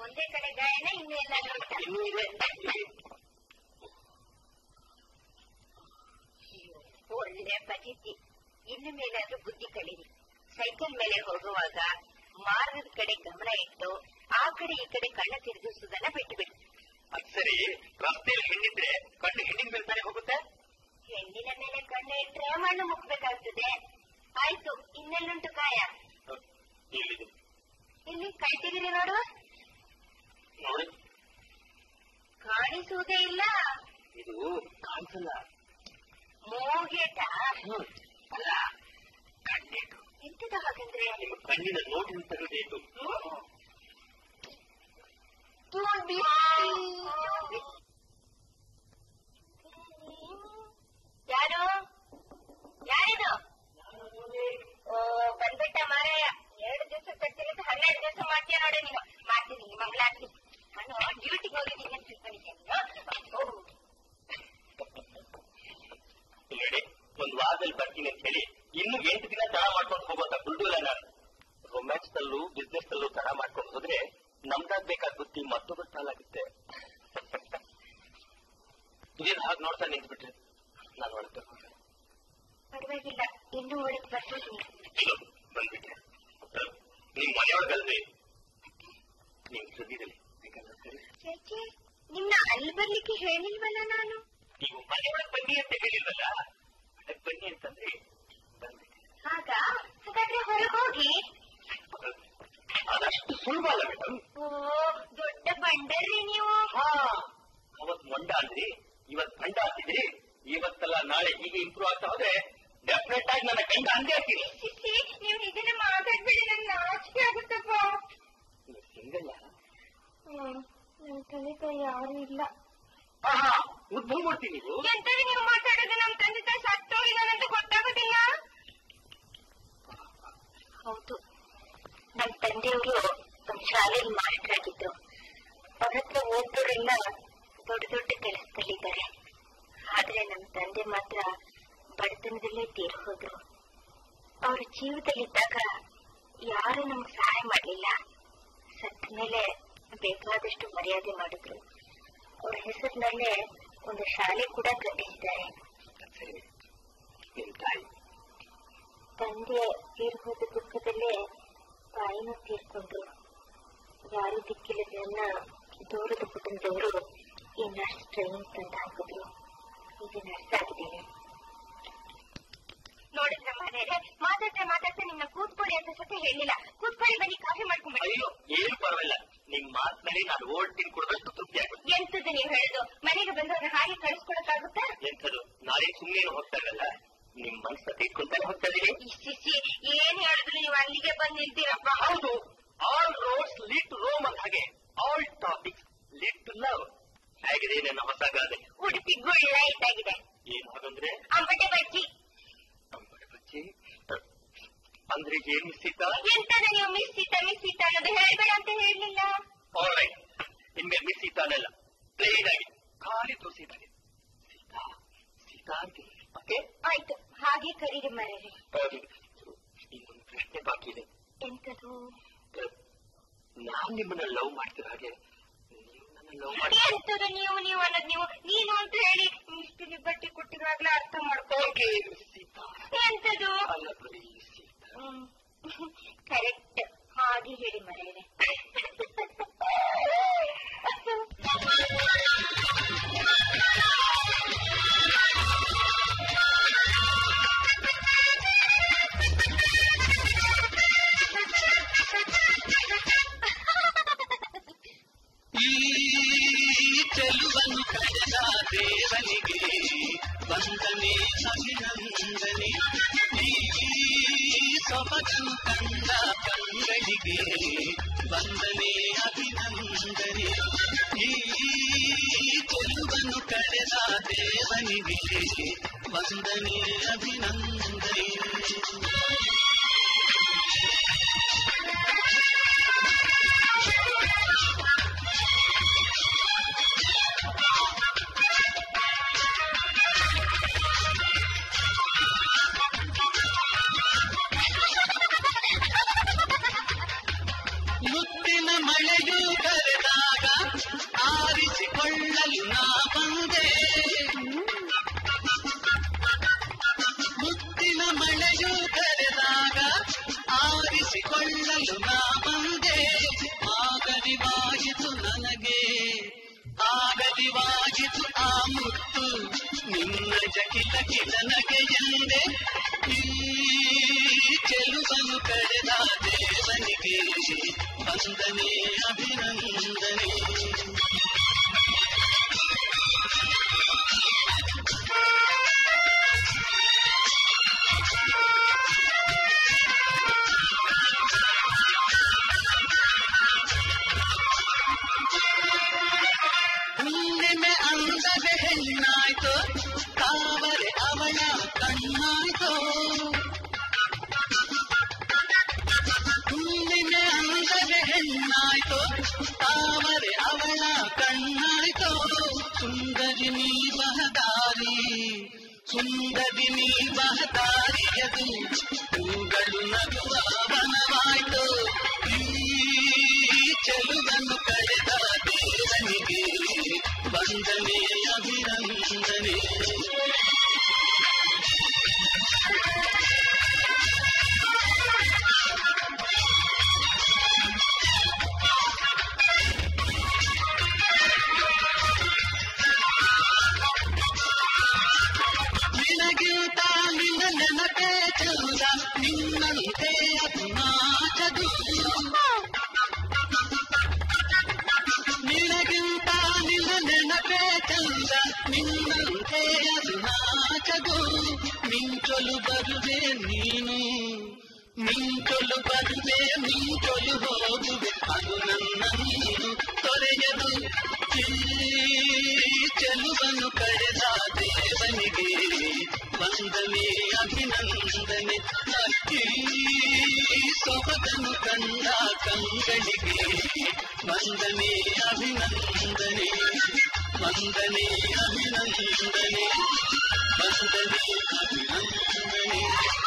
ಒಂದೇ ಕಡೆ ಗಾಯನ ಇನ್ನು ಎಲ್ಲಾದ್ರೂ ಒಳ್ಳೆ ಪದ್ಧತಿ ಇನ್ನು ಮೇಲಾದ್ರೂ ಬುದ್ಧಿ ಕಲೀರಿ ಸೈಕಲ್ ಮೇಲೆ ಹೋಗುವಾಗ ಮಾರ್ಗದ ಕಡೆ ಗಮನ ಇಟ್ಟು ಆ ಕಡೆ ಈ ಕಡೆ ಕಣ್ಣ ತಿರುಗಿಸುವುದನ್ನ ಬಿಟ್ಟುಬಿಡಿ ಅದ್ ಸರಿ. ರಸ್ತೆಯಲ್ಲಿ ಹೆಣ್ಣಿದ್ರೆ ಕಣ್ಣು ಹೆಣ್ಣಿನ ಮೇಲೆ ತಾನೇ ಹೋಗುತ್ತೆ? ಹೆಣ್ಣಿನ ಮೇಲೆ ಕಣ್ಣು ಇಟ್ರೆ ಮಣ್ಣು ಮುಕ್ಬೇಕಾಗ್ತದೆ. ಆಯ್ತು ಇನ್ನೆಲ್ಲುಂಟು ಕಾಯ ಇಲ್ಲಿ ಕೈ ತೆಗೀರಿ ನೋಡುವ ನೋಡಿ ಕಾಣಿಸುವುದೇ ಇಲ್ಲ. ಇದು ಕಾಣಿಸಲ್ಲ. ಮೋಗೇಟ. ಅಲ್ಲ ಕಣ್ಣೇಟು ಎಂತಿದ ಹಾಗಂದ್ರೆ? ನಿಮ್ಮ ಕಣ್ಣಿನ ನೋಟಿನ ತೆಗೆದೇಟು ಯಾರು? ಯಾರಿದು? ಬಂದ್ಬಿಟ್ಟ ಮಾರಾಯ. ಎರಡು ದಿವಸ ಅಂತ ಹನ್ನೆರಡು ದಿವಸ ಮಾಡ್ತೀಯ ನೋಡಿ ನೀವು ಮಾಡ್ತೀನಿ ಮಂಗಳಾರತಿ. ನಾನು ಡ್ಯೂಟಿಗೆ ಹೋಗಿದ್ದೀನಿ ಅಂತ ನೋಡಿ ಒಂದ್ ವಾರದಲ್ಲಿ ಬರ್ತೀನಿ ಅಂತ ಹೇಳಿ ಇನ್ನು ಎಂಟು ದಿನ ತಡ ಮಾಡ್ಕೊಂಡು ಹೋಗುವಂತ ದುಡ್ಡು ನಾನು. ರೊಮ್ಯಾನ್ಸ್ ನಲ್ಲೂ ಬಿಸ್ನೆಸ್ ನಲ್ಲೂ ತಡ ಮಾಡ್ಕೊಂಡು ಹೋದ್ರೆ ನಮ್ದಾಗ್ಬೇಕಾದ ಬುದ್ಧಿ ಮತ್ತೊಬ್ಬರ ಸಾಲಾಗುತ್ತೆ ಇದೇನು ಹಾಗೆ ನೋಡ್ತಾ ನಿಂತ್ಬಿಟ್ರೆ? ನಾನು ಪರವಾಗಿಲ್ಲ ಇನ್ನೂ ಒಳಗೆ ಬರ್ತೀನಿ ಇದು ಬಂದ್ಬಿಟ್ಟೆ. ನಿಮ್ ಮನೆಯೊಳಗಲ್ರಿ? ನಿಮ್ ಸರಿ ಚೇಚೆ ನಿನ್ನ ಅಲ್ಲಿ ಬರ್ಲಿಕ್ಕೆ ಹೇಳಿಲ್ವಲ್ಲ ನಾನು? ನೀವು ಮನೆಯೊಳಗೆ ಬನ್ನಿ ಅಂತ ಹೇಳಿಲ್ವಲ್ಲ? ಅದಕ್ಕೆ ಬನ್ನಿ ಅಂತಂದ್ರೆ ಆಗ ಹಾಗಾದ್ರೆ ಹೊರಗೆ ಹೋಗಿ. ಅದಷ್ಟು ಸುಲಭ ಅಲ್ಲ ಮೇಡಮ್ ಓ ದೊಡ್ಡ ಬಂಡರ್ರಿ ನೀವು. ಹಾ ಅವತ್ ಮಂಡ ಅಂದ್ರಿ ಇವತ್ ಬಂಡ ಅಂತಿದ್ರಿ ಇವತ್ತಲ್ಲ ನಾಳೆ ಹೀಗೆ ಇಂಪ್ರೂವ್ ಆಗ್ತಾ ಹೋದ್ರೆ ಡೆಫಿನೆಟ್ ಆಗಿ ನನ್ನ ಗಂಡ ಅಂದೇ ಸಿಸಿ ನೀವು ಇದನ್ನ ಮಾತಾಡ್ಬೇಡಿ ನನ್ನ ನಾಚಿಕೆ ಆಗುತ್ತಪ್ಪ ನನ್ ತಂದೆ ತಾಯಿ ಯಾರು ಇಲ್ಲ. ಆಹಾ ಉದ್ಭವ ಮಾಡ್ತೀನಿ ನೀವು? ಎಂತది ನೀವು ಮಾತಾಡೋದು? ನಮ್ ತಂದೆ ತಾಯಿ ಸತ್ತೋಗಿದಾರಂತ ಗೊತ್ತಾಗೋದಿಲ್ಲ. ಹೌದು. ನಮ್ ತಂದೆಯವರು ನಮ್ ಶಾಲೆಯಲ್ಲಿ ಮಾಸ್ಟರ್ ಆಗಿದ್ರು ಅವ್ರ ಹತ್ರ ಓದೋರೆಲ್ಲ ದೊಡ್ಡ ದೊಡ್ಡ ಕೆಲಸದಲ್ಲಿದ್ದಾರೆ. ಆದ್ರೆ ನಮ್ ತಂದೆ ಮಾತ್ರ ಬಡತನದಲ್ಲೇ ತೀರ್ ಹೋದ್ರು. ಅವ್ರ ಜೀವದಲ್ಲಿದ್ದಾಗ ಯಾರು ನಮ್ಗೆ ಸಹಾಯ ಮಾಡಲಿಲ್ಲ. ಸತ್ತ ಮೇಲೆ ಬೇಕಾದಷ್ಟು ಮರ್ಯಾದೆ ಮಾಡಿದ್ರು. ಅವ್ರ ಹೆಸರಿನಲ್ಲೇ ಒಂದು ಶಾಲೆ ಕೂಡ ಕಟ್ಟಿಸಿದ್ದಾರೆ ತಂದೆ ತೀರ್ಹೋದ ದುಃಖದಲ್ಲೇ ತಾಯಿನೂ ತೀರ್ಕೊಂಡ್ರು ಯಾರು ದಿಕ್ಕಿಲ್ಲದನ್ನ ದೂರದ ಕುಟುಂಬದವರು ಈ ನರ್ಸ್ ಟ್ರೈನಿಂಗ್ ತಂದು ಹಾಕಿದ್ರು ಈಗ ನರ್ಸ್ ಆಗಿದ್ದೇನೆ ನೋಡಿದ್ರ ಮನೆಯಲ್ಲೇ ಮಾತಾಡ್ತಾ ಮಾತಾಡ್ತಾ ನಿನ್ನ ಕೂತ್ಕೊಳ್ಳಿ ಅಂತ ಸತಿ ಹೇಳಿಲ್ಲ. ಕೂತ್ಕೊಳ್ಳಿ ಬನ್ನಿ ಕಾಫಿ ಮಾಡ್ಕೊಂಡ್ಬಿಡಿ ಅಯ್ಯೋ ಏನು ಪರವಾಗಿಲ್ಲ. ನಿಮ್ ಮಾತಿನಲ್ಲಿ ನಾನು ಓಡ್ತೀನಿ ಕೊಡ್ಬೇಕು ತೃಪ್ತಿ ಆಗುತ್ತೆ. ಎಂತದ್ದು ನೀವು ಹೇಳುದು? ಮನೆಗೆ ಬಂದವ್ರನ್ನ ಹಾಗೆ ಕಳಿಸ್ಕೊಡಕ್ಕಾಗುತ್ತಾ ಎಂಥದ್ದು? ನಾಳೆ ಸುಮ್ಮನೆ ಹೋಗ್ತಾರಲ್ಲ ನಿಮ್ ಮನಸ್ಸ ತಿಳ್ಕೊಂತಾನೆ ಹೋಗ್ತಾ ಇದೀನಿ ಏನ್ ಹೇಳಿದ್ರು ನೀವು ಅಲ್ಲಿಗೆ ಬಂದು ನಿಲ್ತೀರಪ್ಪ ಹೌದು all roads lead to Rome ಅಂತ ಹಾಗೆ. All topic lead to love ಹೇಗಿದೆ ನನ್ನ ಹೊಸ ಗಾದೆ? ಉಡುಪಿ ಗುಳ್ಳ ಇದ್ದಾಗಿದೆ ಏನು ಹಾಗಂದ್ರೆ? ಅಂಬಟೆ ಬಜ್ಜಿ ಅಂಬಡಿ ಬಜ್ಜಿ ಅಂದ್ರೆ ಏನು ಸೀತಾ ಎಂತದ ನೀವು ಮಿಸ್ ಸೀತಾ ಮಿಸ್ ಸೀತಾ ಅನ್ನೋದು ಹೇಳ್ಬೇಡ ಅಂತ ಹೇಳಲಿಲ್ಲ ಆಲ್ ರೈಟ್ ಇನ್ಮೆ ಮಿಸ್ ಸೀತಾ ಅನ್ನಲ್ಲ ಪ್ಲೇನ್ ಆಗಿ ಖಾಲಿ ತೋರಿಸಿದ್ದಾನೆ ಸೀತಾ ಸೀತಾ ಅಂತೀನಿ ಓಕೆ ಆಯ್ತು ಹಾಗೆ ಕರೀರಿ ಮರೇರಿ ಇನ್ನೊಂದು ಪ್ರಶ್ನೆ ಬಾಕಿ ಇದೆ ಎಂತದು ನಾನ್ ನಿಮ್ಮನ್ನ ಲವ್ ಮಾಡ್ತಿರೋ ಹಾಗೆ ಎಂತದು ನೀವು ನೀವು ಅನ್ನೋದು ನೀವು ನೀನು ಅಂತ ಹೇಳಿ ಇಷ್ಟು ಬಟ್ಟೆ ಕೊಟ್ಟಿರುವಾಗ್ಲೇ ಅರ್ಥ ಮಾಡ್ಕೊಳ್ಳಿ ಎಂತದು? ಕರೆಕ್ಟ್. ಹಾಗೆ ಹೇಳಿ ಮರೇರಿ చెలువను కడలా దేవనికి. వందనే అభినందని సొబగను కంద పంగడికి వందనే అభినందని చెలువను కడలా దేవనికి. వందనే అభినందని. ಇದನಗೆಯಂದೆ ಈ ಚೆಲುವನು ಕಳೆದ ದೇವನಿಗೆ ಬಂದನೆ ಅಭಿನಂದನೆ ಹುಲ್ಲಿನ ಅಂಗದ ಹೆಣ್ಣಾಯ್ತೋ ತಾವರೆ ಅವಳ ಕಣ್ಣಾಯ್ತೋ ಸುಂದರಿ ನೀ ಮಹದಾರಿ ಸುಂದರಿ ನೀ ಮಹದಾರಿಯದು ಹೂಗಳು ನಗುವ ಸಾಗೋ ನಿಂತೊಲು ಬರುವೆ ನೀನು ನಿಂತೊಲು ಬರುವೆ ನಿಂತೊಲು ಹೋಗುವೆ ಅದು ನನ್ನ ನೀನು ತೊರೆಯದು ಚೆಲುವನು ಕಳೆದ ದೇವನಿಗೆ ವಂದನೆ ಅಭಿನಂದನೆ ಅಕ್ಕಿ ಸೊಬಗನು ಕಂದ ಕಂಗಳಿಗೆ ವಂದನೆ ಅಭಿನಂದನೆ ವಂದನೆ ಅಭಿನಂದನೆ Thank you.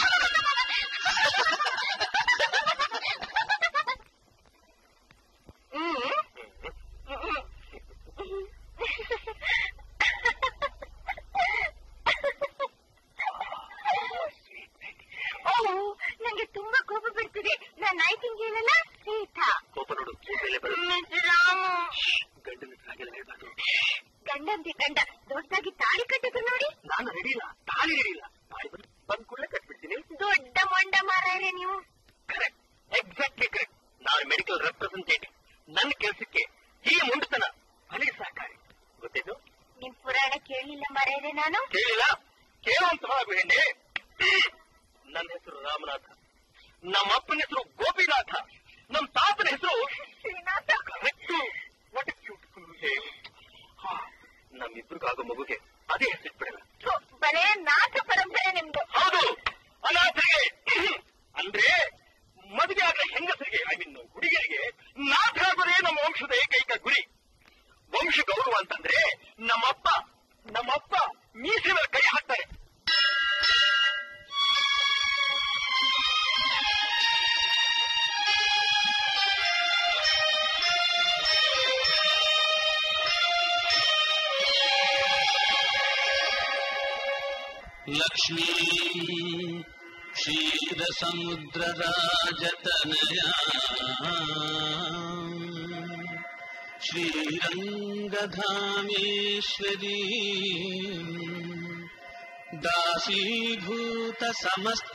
समस्तदेववनितां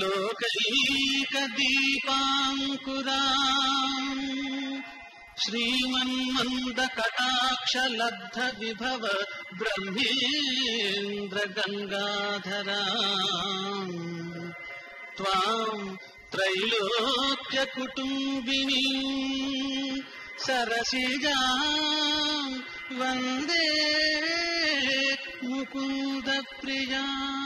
लोकैकदीपाङ्कुराम् श्रीमन्मन्दकटाक्षलब्धविभव ब्रह्मेन्द्रगङ्गाधराम् त्वाम् त्रैलोक्यकुटुम्बिनीम् सरसिजा वन्दे मुकुन्द त्रिया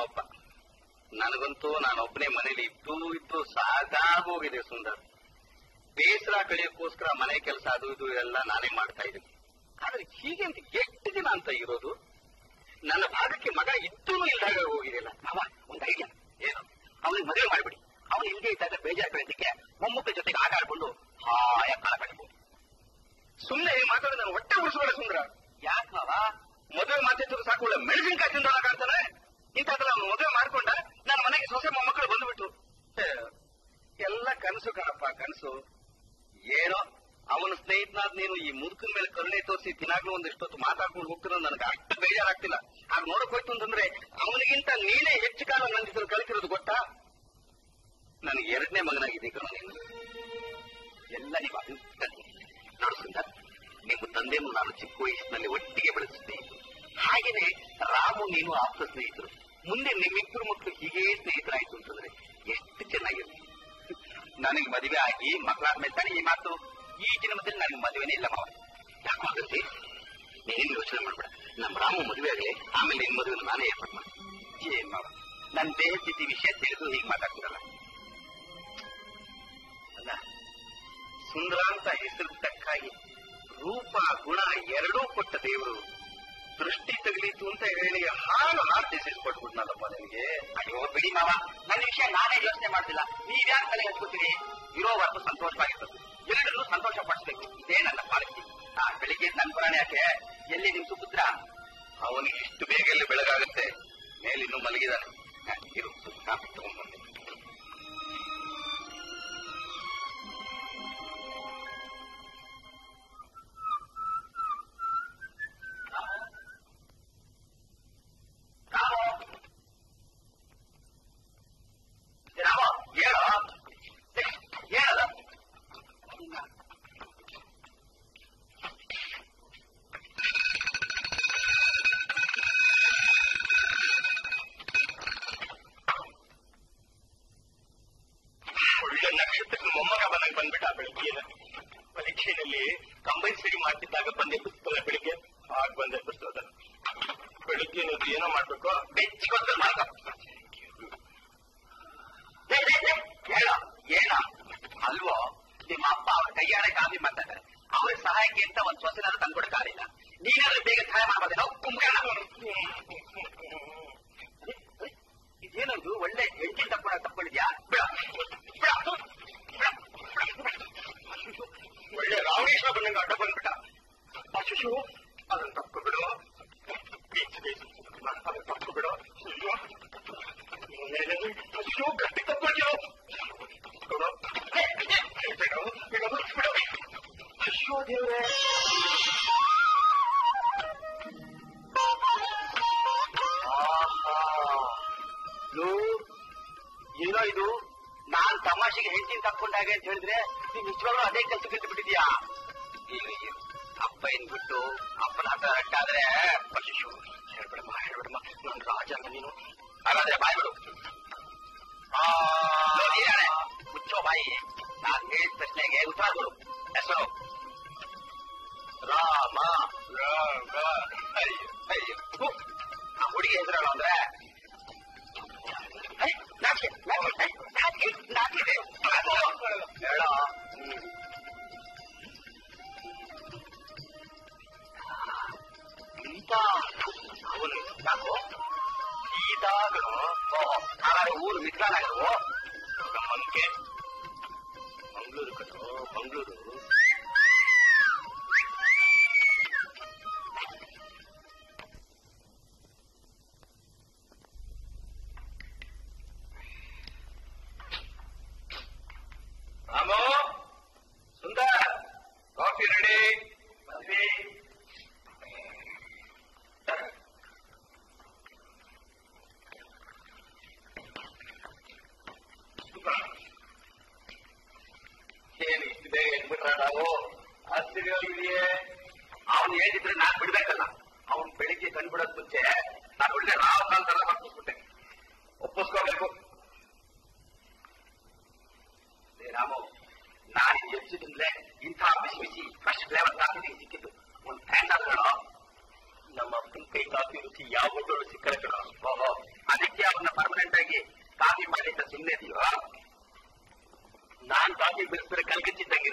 ಏನೋಪ್ಪ ನನಗಂತೂ ನಾನೊಬ್ಬನೇ ಮನೇಲಿ ಇದ್ದು ಇದ್ದು ಸಾಕಾಗೋಗಿದೆ ಸುಂದರ್. ಬೇಸರ ಕಳೆಯೋಕ್ಕೋಸ್ಕರ ಮನೆ ಕೆಲಸ ಅದು ಇದು ಎಲ್ಲ ನಾನೇ ಮಾಡ್ತಾ ಇದ್ದೀನಿ. ಆದ್ರೆ ಹೀಗೆ ಅಂತ ಎಷ್ಟು ದಿನ ಅಂತ ಇರೋದು? ನನ್ನ ಭಾಗಕ್ಕೆ ಮಗ ಇದ್ದೂ ಇಲ್ದಾಗ ಹೋಗಿರಲಿಲ್ಲ. ಅವ, ಒಂದು ಐಡಿಯಾ ಏನು? ಅವನಿಗೆ ಮದುವೆ ಮಾಡಿಬಿಡಿ. ಅವನು ಇಲ್ಲದೆ ಇದ್ದಾಗ ಬೇಜಾರು ಬೆಳೆದಕ್ಕೆ ಮೊಮ್ಮಕ್ಕಳ ಜೊತೆಗೆ ಆಟ ಆಡ್ಕೊಂಡು ಹಾಯ ಕಾಲ ಕಳಿಬಹುದು ಸುಮ್ಮನೆ ಮಾತಾಡಿ ನಾನು ಹೊಟ್ಟೆ ಉಳಿಸ್ಕೊಳ್ಳ ಸುಂದರ. ಯಾಕೆ ಮದುವೆ ಮಾತಾಡಿದ್ರು ಸಾಕು, ಒಳ್ಳೆ ಕಾಯ್ತಿಂದ ತಿಂದೊಳಗ ಇಂಥದ್ರಲ್ಲಿ ಅವನು ಮದುವೆ ಮಾಡ್ಕೊಂಡ ನನ್ನ ಮನೆಗೆ ಸೊಸೆ ಮೊಮ್ಮಕ್ಕಳು ಬಂದ್ಬಿಟ್ಟು ಎಲ್ಲ ಕನಸು ಕಣಪ್ಪ, ಕನಸು. ಏನೋ, ಅವನ ಸ್ನೇಹಿತನಾದ ನೀನು ಈ ಮುದುಕನ ಮೇಲೆ ಕರುಣೆ ತೋರಿಸಿ ದಿನಾಗ್ಲೂ ಒಂದಿಷ್ಟೊತ್ತು ಮಾತಾಡ್ಕೊಂಡು ಹೋಗ್ತಿರೋ ನನಗೆ ಅಷ್ಟು ಬೇಜಾರಾಗ್ತಿಲ್ಲ ಹಾಗೆ ನೋಡಕ್ ಹೋಯ್ತು ಅಂತಂದ್ರೆ, ಅವನಿಗಿಂತ ನೀನೇ ಹೆಚ್ಚು ಕಾಲ ನನ್ನ ಜೊತೆ ಕಲಿತಿರೋದು ಗೊತ್ತಾ? ನನಗೆ ಎರಡನೇ ಮಗನಾಗಿದೆ ಕಣ ಎಲ್ಲ ನೀವು ಅಭಿವೃದ್ಧಿ ನಿಮ್ಮ ತಂದೆಯನ್ನು ನಾನು ಚಿಕ್ಕ ವಯಸ್ಸಿನಲ್ಲಿ ಒಟ್ಟಿಗೆ ಬೆಳೆಸಿದ್ದೆ. ಹಾಗೇನೆ ರಾಮು ನೀನು ಆಪ್ತ ಸ್ನೇಹಿತರು. ಮುಂದೆ ನಿಮ್ಮಿಬ್ಬರು ಮಕ್ಕಳು ಹೀಗೆ ಸ್ನೇಹಿತರಾಯ್ತು ಅಂತಂದ್ರೆ ಎಷ್ಟು ಚೆನ್ನಾಗಿರುತ್ತೆ. ನನಗೆ ಮದುವೆ ಆಗಿ ಮಕ್ಕಳಾದ್ಮೇಲೆ ತಾನೇ ಈ ಮಾತು. ಈ ಜನ್ಮದಲ್ಲಿ ನನಗೆ ಮದುವೆನೇ ಇಲ್ಲ ಮಾವ. ಯಾಕೆ ಆಗತ್ತೆ ನೀನು ಯೋಚನೆ ಮಾಡ್ಬೇಡ. ನಮ್ಮ ರಾಮು ಮದುವೆ ಆಗಲಿ ಆಮೇಲೆ ನಿನ್ ಮದುವೆ ನಾನೇ ಏರ್ಪಾಡು ಮಾಡಿ ಏನ್ ಮಾವ ನನ್ನ ದೇಹ ಸ್ಥಿತಿ ವಿಷಯ ತಿಳಿದು ಹೀಗೆ ಮಾತಾಡ್ತಿರಲ್ಲ. ಅಲ್ಲ ಸುಂದರ ಅಂತ ಹೆಸರು ತಕ್ಕಾಗಿ ರೂಪ ಗುಣ ಎರಡೂ ಕೊಟ್ಟ ದೇವರು ದೃಷ್ಟಿ ತಗಲಿತು ಅಂತ ಹೇಳಿ ಹಾಲು ಆರ್ಟಿಸಿಸ್ಕೊಟ್ಬಿಟ್ನಲ್ಲಪ್ಪ ನಿಮಗೆ ಅಯ್ಯೋ, ಬಿಡಿ ಮಾವ, ನನ್ನ ವಿಷಯ ನಾನೇ ಯೋಚನೆ ಮಾಡ್ತಿಲ್ಲ. ನೀವ್ಯಾಕೆ ತಲೆ ಹಚ್ಕೋತೀರಿ ಇರೋವರೆಗೂ ಸಂತೋಷವಾಗಿರ್ತದೆ ಎಲ್ಲರನ್ನೂ ಸಂತೋಷ ಪಡಿಸ್ಬೇಕು ಇದೇ ನನ್ನ ಪಾಲಿಸಿ ಆ ಬೆಳಿಗ್ಗೆ ನನ್ನ ಪುರಾಣ ಯಾಕೆ? ಎಲ್ಲಿ ನಿಮ್ ಸುಪುತ್ರ? ಅವನಿಗೆ ಇಷ್ಟು ಬೇಗ ಎಲ್ಲಿ ಬೆಳಗಾಗುತ್ತೆ? ಮೇಲಿನ್ನೂ ಮಲಗಿದಾನೆ. ಇರು ರಾಮು ಬಿಟ್ರಾದಾವು ಹಸಿರು ಇದೆಯೇ ಅವನು ಹೇಳಿದ್ರೆ ನಾನು ಬಿಡ್ಬೇಕಲ್ಲ ಅವನು ಬೆಳಿಗ್ಗೆ ಕಂಡುಬಿಡೋದ್ ಮುಂಚೆ ನಾನು ಒಳ್ಳೆ ರಾವ್ ಅಂತ ಒಪ್ಪಿಸ್ಬಿಟ್ಟೆ ಒಪ್ಪಿಸ್ಕೋಬೇಕು ರಾಮ ನಾನು ಯೋಚಿಸಿದ್ರೆ ಇಂಥ ಬಿಸಿ ಬಿಸಿ ಫಸ್ಟ್ ಫ್ಲೇವರ್ ಕಾಫಿ ಸಿಕ್ಕಿದ್ದು ಒಂದು ಫ್ಯಾನ್ ಹಾಕೋಣ ನಮ್ಮ ಅಪ್ಪನ ಕೈ ಕಾಫಿ ರುಚಿ ಯಾವುದು ಸಿಕ್ಕರೆ ಕಣ ಓಹೋ ಅದಕ್ಕೆ ಅವನ್ನ ಪರ್ಮನೆಂಟ್ ಆಗಿ ಕಾಫಿ ಮಾಡಿದ್ದ ಸುಮ್ಮನೆ ಇದೆಯೋ ನಾನ್ ಕಾಫಿ ಬೆಳೆಸಿದ್ರೆ ಕಲ್ಗಚ್ಚಿದ್ದಂಗೆ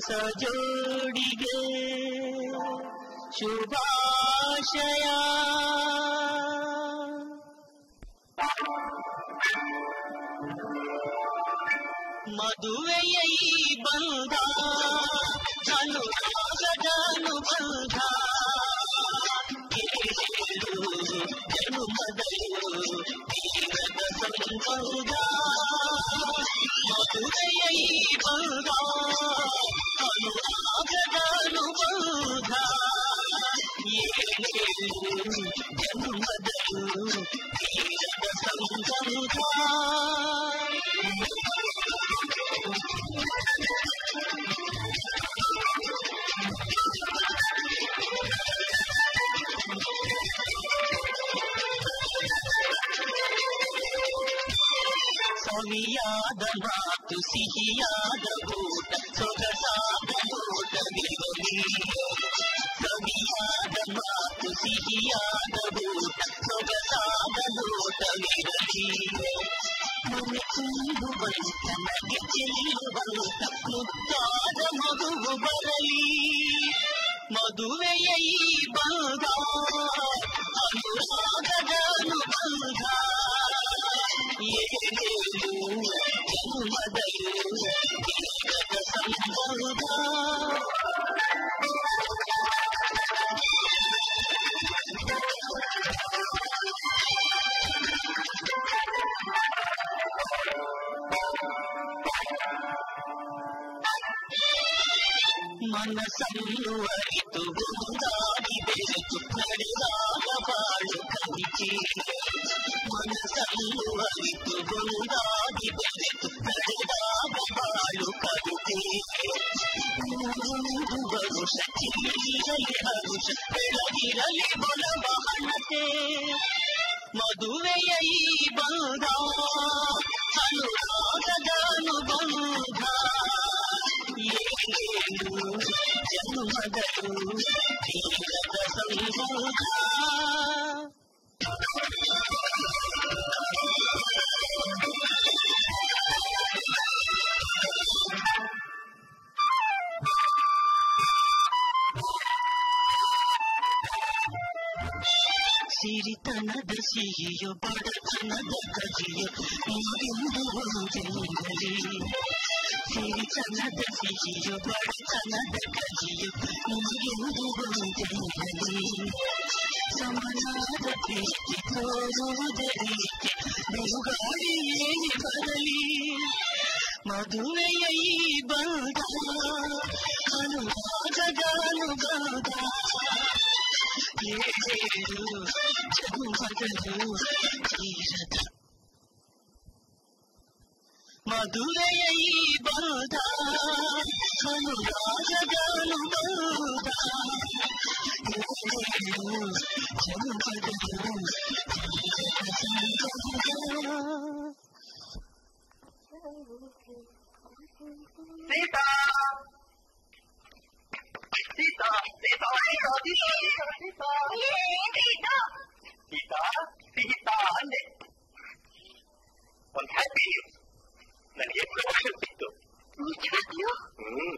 ಹೊಸ ಜೋಡಿಗೆ ಶುಭಾಶಯ Manasam ಸಿಹಿಯೋ ಬಡತನದ ಕಜಿಯೋ ಇಂದೆಂದು ಒಂದೆಂದಲಿ చేరిచన్నద శిశియు పడుచన్నద కజియు ముగిదు గుంజలి సమనాద ప్రీతి తోరుదరికి బెలుగాడి ఏమి బదలి మధువయై மதுரையை பருதா அனுராஜகாலு பருதா சீதா சீதா சீதா சீதா சீதா சீதா சீதா சீதா சீதா வந்து உன் ஹாப்பி ನನಗೆ ಪ್ರಮೋಷನ್ ಸಿಕ್ತು ನಿಜವಾಗ್ಲೂ ಹ್ಮ್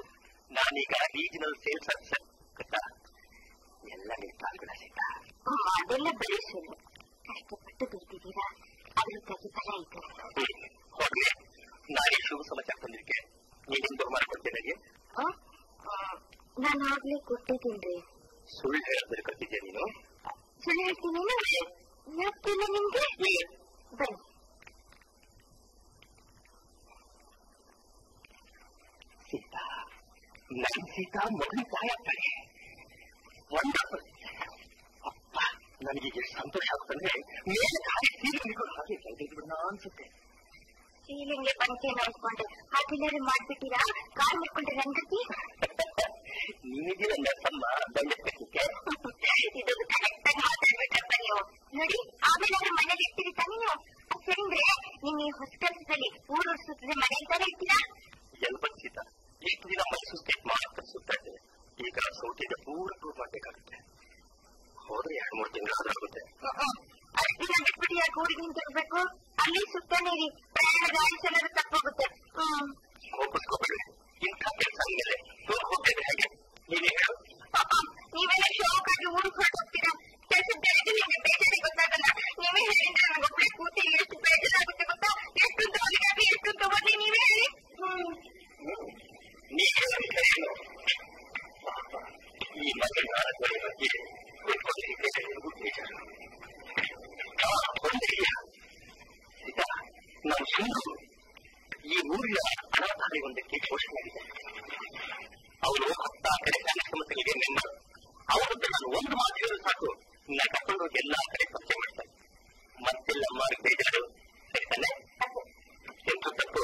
ನಾನೀಗ ರೀಜನಲ್ ಸೇಲ್ಸ್ ಆಫೀಸರ್ ಗೊತ್ತಾ ಎಲ್ಲ ನಿನ್ ಪಾಲ್ಗೊಳ ಸೀತಾ ಅದೆಲ್ಲ ಬರೀ ಸುಳ್ಳು ಕಷ್ಟಪಟ್ಟು ದುಡ್ದಿದ್ದೀರಾ ಅದ್ರ ಪ್ರತಿಫಲ ಇದೆ ಹ್ಮ್ ಹೋಗ್ಲಿ ನಾನೇ ಶುಭ ಸಮಾಚಾರ ತಂದಿರಿಕೆ ನೀನೇನ್ ಬಹುಮಾನ ಕೊಡ್ತೇನೆ ನನಗೆ ಆ? ಆ, ನಾನು ಆಗ್ಲೇ ಕೊಟ್ಟಿದ್ದೀನಿ ಸುಳ್ಳು ಹೇಳೋದ್ರ ಕಲ್ತಿದ್ಯಾ ನೀನು ಸುಳ್ಳು ಹೇಳ್ತೀನಿ ಯಾಕಿಲ್ಲ ನಿಮ್ಗೆ ಬನ್ನಿ ಸೀತಾ ನನ್ ಸೀತಾ ಆಗ್ತಾನೆ ವಂಡರ್ಫುಲ್ ಅಪ್ಪ ನನಗೆ ಎಷ್ಟು ಸಂತೋಷ ಆಗುತ್ತಂದ್ರೆ ಮೇಲೆ ಖಾಲಿ ಹಿಡ್ಕೊಂಡು ಹಾಗೆ ಕೈಗೆ ಬಿಡೋಣ ಅನ್ಸುತ್ತೆ ಸೀಲಿಂಗ್ಗೆ ಪಂಚೆ ನೋಡ್ಕೊಂಡು ಹಾಗೆಲ್ಲಾರು ಮಾಡ್ಬಿಟ್ಟಿರಾ ಕಾಲ್ ಮಾಡ್ಕೊಂಡ್ರೆ ನನ್ ಗತಿ ನಿನಗಿನ ನರ್ಸಮ್ಮ ದಂಡಕ್ಕೆ ಇದು ಕರೆಕ್ಟ್ ಆಗಿ ಮಾತಾಡ್ಬೇಕಪ್ಪ ನೀವು ನೋಡಿ ಆಮೇಲೆ ಮನೇಲಿ ಇರ್ತೀರಿ ತಾನೇ ನೀವು ಅದ್ ಸರಿಂದ್ರೆ ನಿಮ್ ಈ ಹೊಸ ಕೆಲಸದಲ್ಲಿ ಊರು ಸುತ್ತದೆ ಮನೆ ಅಂತಾನೆ ಇರ್ತೀರಾ ಬಂದಿದ್ದ ಇಷ್ಟು ದಿನ ಮೈಸೂರು ಸ್ಟೇಟ್ ಮಾತ್ರ ಸುತ್ತಾ ಇದ್ದೆ ಈಗ ಸೌಟಿಗೆ ಪೂರ ಪ್ರೂವ್ ಮಾಡ್ಬೇಕಾಗುತ್ತೆ ಹೋದ್ರೆ ಎರಡು ಮೂರು ತಿಂಗಳು ಆಗುತ್ತೆ ಹ್ಮ್. ಊರಿಗೆ ಹಿಂತಿರ್ಬೇಕು ಅಲ್ಲಿ ಸುತ್ತ ನೀರಿ ಪ್ರಯಾಣ ಗಾಡಿ ಸಲ ತಪ್ಪೋಗುತ್ತೆ ಹ್ಮ್ ಕೋಪಿಸ್ಕೋಬೇಡಿ ಇಂಥ ಕೆಲಸ ಅಂದ್ಮೇಲೆ ದೂರ ಹೋಗ್ತಿದ್ರೆ ಹೇಗೆ ನೀನೇ ಹೇಳು ಪಾಪ ನೀವೆಲ್ಲ ಶೋಕ್ ಆಗಿ ಊರಿಗೆ ಹೊರಟೋಗ್ತೀರಾ ಕೆಲಸದ ಬೆಳಗ್ಗೆ ನಿಮ್ಗೆ ಬೇಜಾರಿ ಗೊತ್ತಾಗಲ್ಲ ನೀವೇ ಹೇಳಿದ್ರೆ ನನಗೆ ಒಬ್ಬಳೆ ಕೂತಿ ಎಷ್ಟು ಬೇಜಾರಾಗುತ್ತೆ ಗೊತ್ತಾ ಎಷ್ಟು ತಗೊಳ್ಳಿ ಎಷ್ಟು ತಗೊಳ್ಳಿ ನೀವೇ ಹೇಳಿ ಹ್ಮ್ ನೀ ಹೇಳಿದ ಏನು ಈ ಮಗನ ಆರೋಗ್ಯ ಬಗ್ಗೆ ಕೂತ್ಕೊಂಡಿದ್ದೆ ನನಗೂ ಬೇಜಾರು ಆ, ಒಂದಿಲ್ಲ ಸೀತಾ ನಾವು ಸುಂದು ಈ ಊರಿನ ಅನಾಥಾಲಯವೊಂದಕ್ಕೆ ಘೋಷಣೆಯಾಗಿದೆ ಅವರು ಹತ್ತ ಕಡೆ ಸಣ್ಣ ಸಮಸ್ಯೆಗಳಿಗೆ ಮೆಂಬರ್ ಅವ್ರ ಹತ್ರ ನಾನು ಒಂದು ಮಾತು ಹೇಳಿದ್ರೆ ಸಾಕು ನನ್ನ ಎಲ್ಲಾ ಕಡೆ ಪರಿಚಯ ಮಾಡ್ತಾರೆ ಮತ್ತೆಲ್ಲ ಮಾರಿ ಬೇಜಾರು ಸರಿ ತಾನೆ ಎಂತ ತಪ್ಪು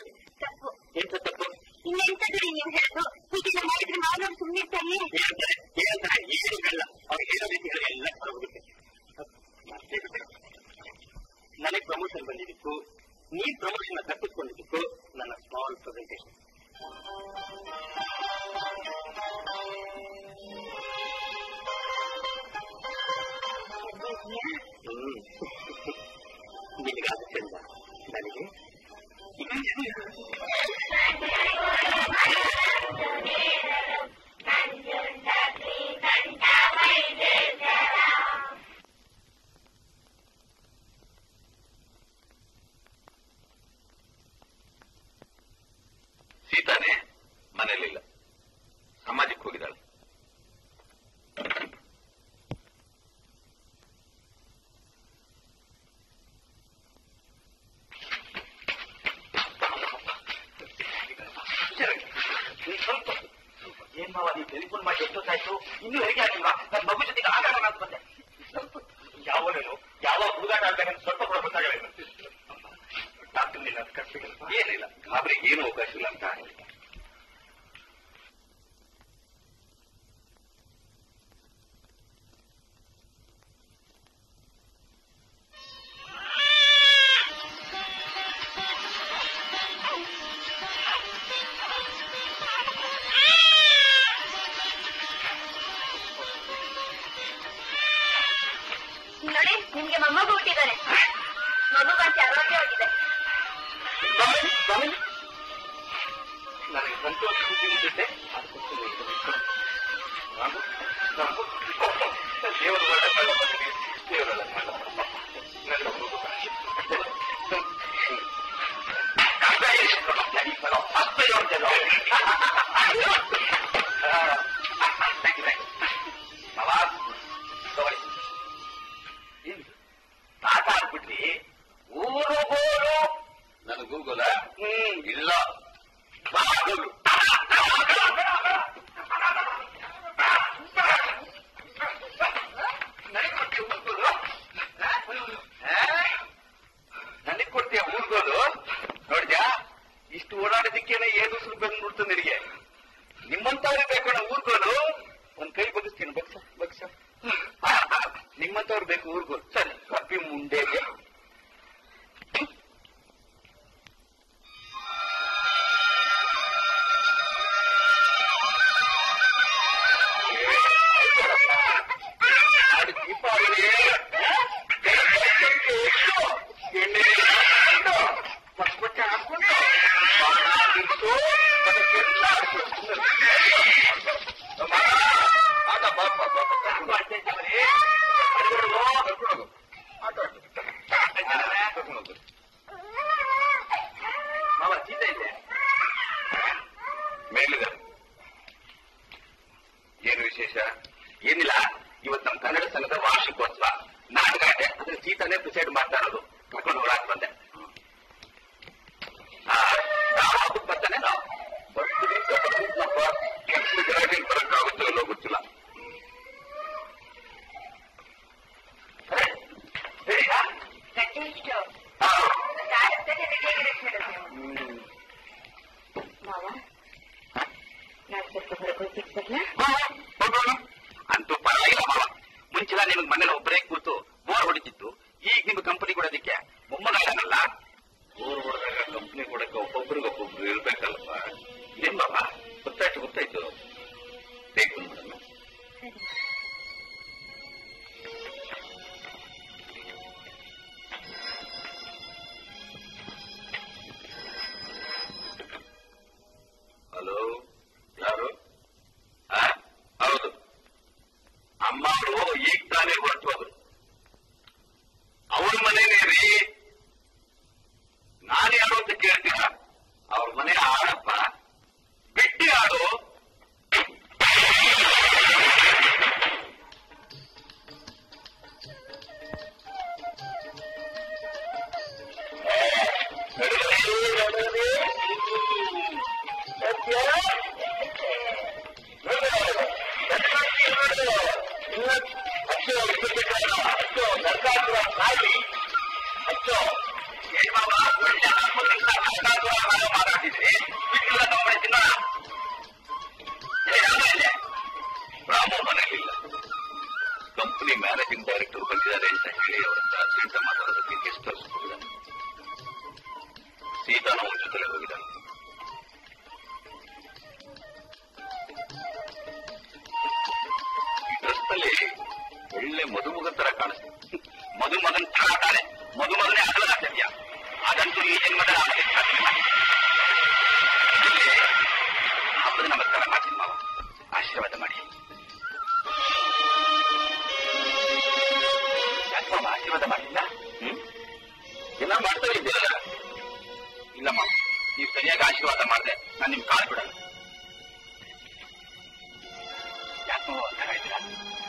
ಎಂತ ತಪ್ಪು ಇನ್ನೆಂತದ್ರಿ ನೀವು ಹೇಳೋದು ಹೀಗೆಲ್ಲ ಮಾಡಿದ್ರೆ ಮಾನವರು ಸುಮ್ಮನೆ ಇರ್ತಾನೆ ಹೇಳ್ತಾರೆ ಹೇಳ್ತಾರೆ ಏನು ಹೇಳಲ್ಲ ಅವ್ರು ಹೇಳೋ ರೀತಿಗಳು ಎಲ್ಲ ಹೊರಗೋಗುತ್ತೆ ಮತ್ತೆ ಗೊತ್ತಿಲ್ಲ. ನನಗೆ ಪ್ರಮೋಷನ್ ಬಂದಿದ್ದಕ್ಕೂ ನೀನ್ ಪ್ರಮೋಷನ್ ತಪ್ಪಿಸ್ಕೊಂಡಿದ್ದಕ್ಕೂ ನನ್ನ ಸ್ಮಾಲ್ ಪ್ರೆಸೆಂಟೇಷನ್ ಹ್ಮ್ ನಿನಗಾದ ಚಂದ ನನಗೆ 不能解脱。という、このまあ、一つ最初、犬をやり始めます。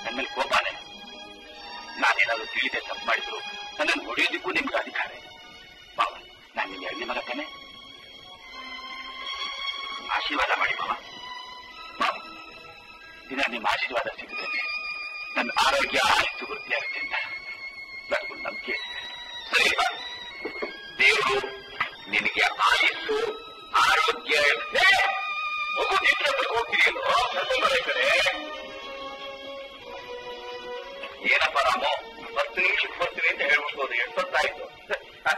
ನನ್ನ ಮೇಲೆ ಕೋಪಾನೆ ನಾನೇನಾದ್ರು ತಿಳಿದೆ ತಪ್ಪು ಮಾಡಿದ್ರು ನನ್ನನ್ನು ಹೊಡೆಯೋದಕ್ಕೂ ನಿಮ್ಗೆ ಅಧಿಕಾರ ಬಾವ ನಾನು ನಿಮ್ಮ ಎರಡನೇ ಮಗ ತಾನೆ. ಆಶೀರ್ವಾದ ಮಾಡಿ ಬಾವ ಬಾವ ದಿನ ನಿಮ್ಮ ಆಶೀರ್ವಾದ ಸಿಗುತ್ತೆ ನನ್ನ ಆರೋಗ್ಯ ಆಯ್ತು ವೃದ್ಧಿಯಾಗುತ್ತೆ ಅಂತ ನನಗೂ ನಂಬಿಕೆ ಸರಿ ಬಾ ದೇವರು ನಿನಗೆ ಆಯುಸ್ಸು ಆರೋಗ್ಯ ಏ, ಏನಪ್ಪ ರಾಮು? ಬರ್ತೀನಿ ಬರ್ತೀನಿ ಅಂತ ಹೇಳ್ಬಿಡ್ಬೋದು ಎಷ್ಟೊತ್ತಾಯ್ತು?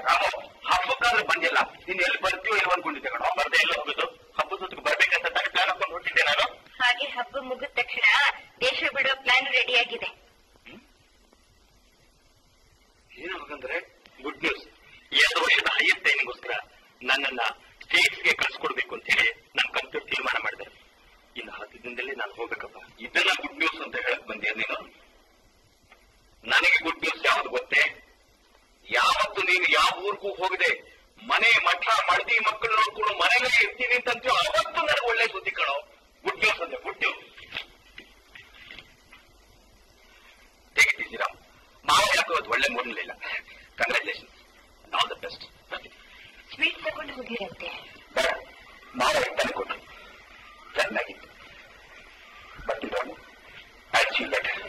ರಾಮು ಹಬ್ಬಕ್ಕಾದ್ರೆ ಬಂದಿಲ್ಲ. ನೀನ್ ಎಲ್ಲಿ ಬರ್ತೀಯೋ ಇಲ್ಲಿ ಅನ್ಕೊಂಡಿದ್ದೆ ಕಣ ಬರ್ದೆ ಎಲ್ಲ ಹೋಗುದು ಹಬ್ಬದ ಜೊತೆಗೆ ಬರ್ಬೇಕಂತ ತಕ್ಕ ಪ್ಲಾನ್ ಹಾಕೊಂಡು ಹೊಟ್ಟಿದ್ದೆ ನಾನು. ಹಾಗೆ ಹಬ್ಬ ಮುಗಿದ ತಕ್ಷಣ ದೇಶ ಬಿಡೋ ಪ್ಲಾನ್ ರೆಡಿ ಆಗಿದೆ. ಏನಂದ್ರೆ ಗುಡ್ ನ್ಯೂಸ್ ಎರಡು ವರ್ಷದ ಹೈಯರ್ ಟ್ರೈನಿಂಗೋಸ್ಕರ ನನ್ನನ್ನ ಸ್ಟೇಟ್ಸ್ಗೆ ಕಳ್ಸಿಕೊಡ್ಬೇಕು ಅಂತ ಹೇಳಿ ನನ್ನ ಕಂಪ್ಯೂಟರ್ ತೀರ್ಮಾನ ಮಾಡಿದೆ. ಇನ್ನು ಹತ್ತು ದಿನದಲ್ಲಿ ನಾನು ಹೋಗ್ಬೇಕಪ್ಪ. ಇದೆಲ್ಲ ಗುಡ್ ನ್ಯೂಸ್ ಅಂತ ಹೇಳಕ್ ಬಂದಿಯ ನೀನು? ನನಗೆ ಗುಡ್ ನ್ಯೂಸ್ ಯಾವ್ದು ಗೊತ್ತೇ? ಯಾವತ್ತು ನೀನು ಯಾವ ಊರಿಗೂ ಹೋಗಿದೆ ಮನೆ ಮಠ ಮಡದಿ ಮಕ್ಕಳು ನೋಡ್ಕೊಂಡು ಮನೆಯಲ್ಲೇ ಇರ್ತೀನಿ ಅಂತ ಅವತ್ತು ನನಗೆ ಒಳ್ಳೆ ಸುದ್ದಿ ಕಣೋ. ಗುಡ್ ನ್ಯೂಸ್ ಅಂದ್ರೆ ಗುಡ್ ನ್ಯೂಸ್ ತೆಗಿತಿದ್ದೀರಾ ಮಾವ ಯಾಕೋ ಅದು ಒಳ್ಳೆ ಮೂಡ್ಲಿಲ್ಲ congratulation all the best sweet ತಗೊಂಡು ಹೋಗಿರಂತೆ. ಮಾವ ತಂದು ಕೊಟ್ಟು ಚೆನ್ನಾಗಿತ್ತು. ಬರ್ತಿದ್ದವನು ಐ ಸಿ ಬೆಟರ್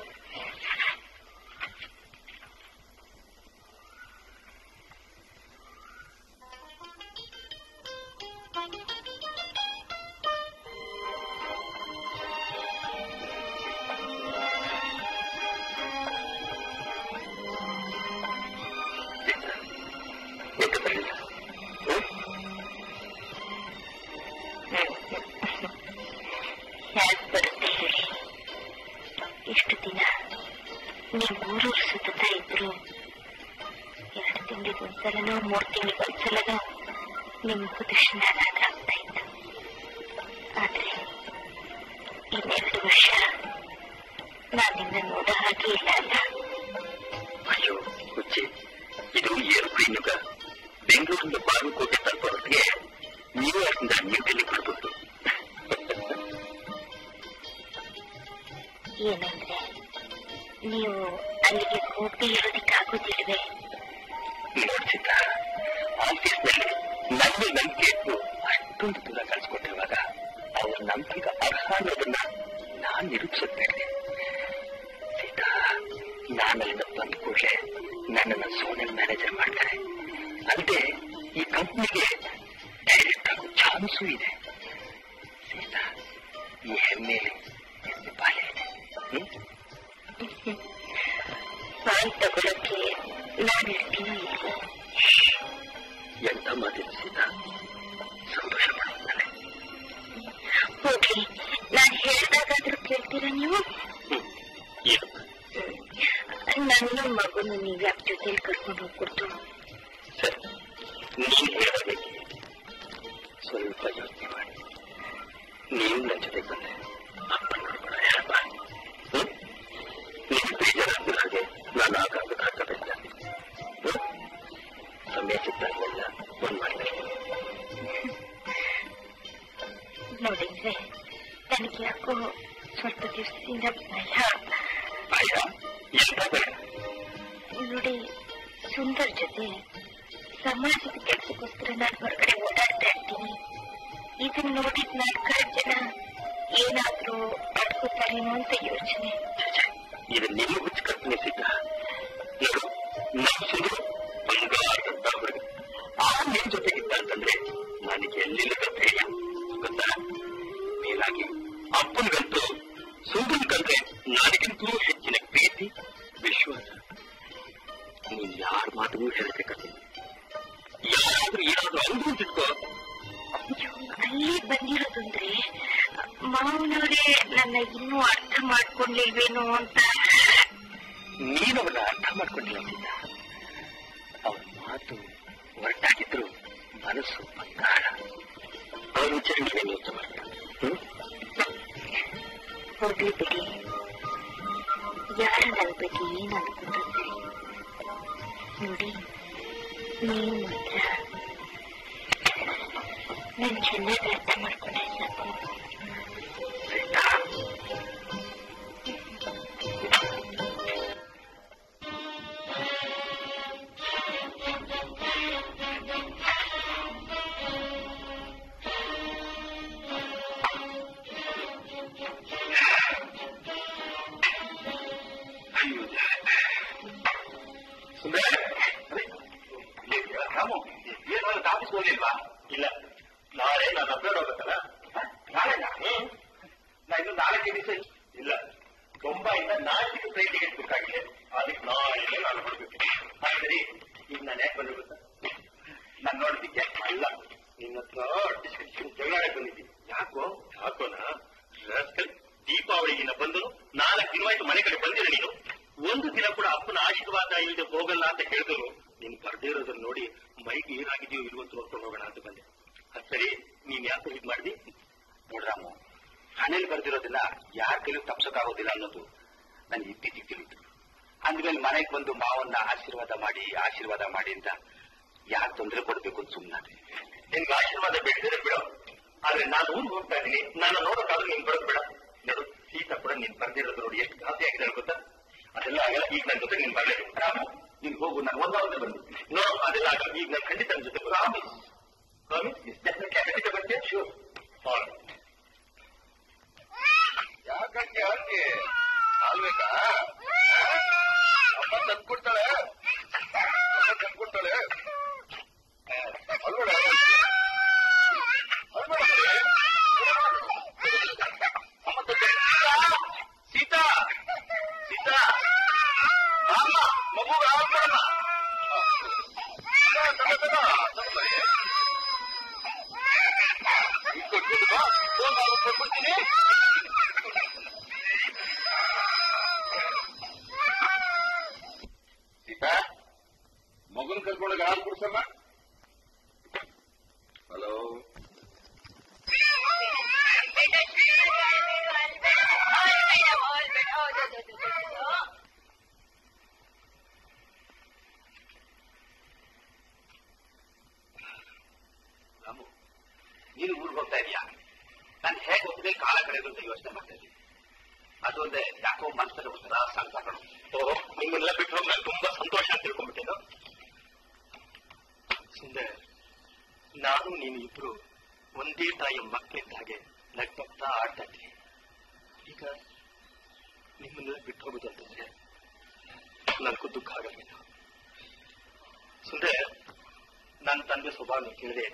unit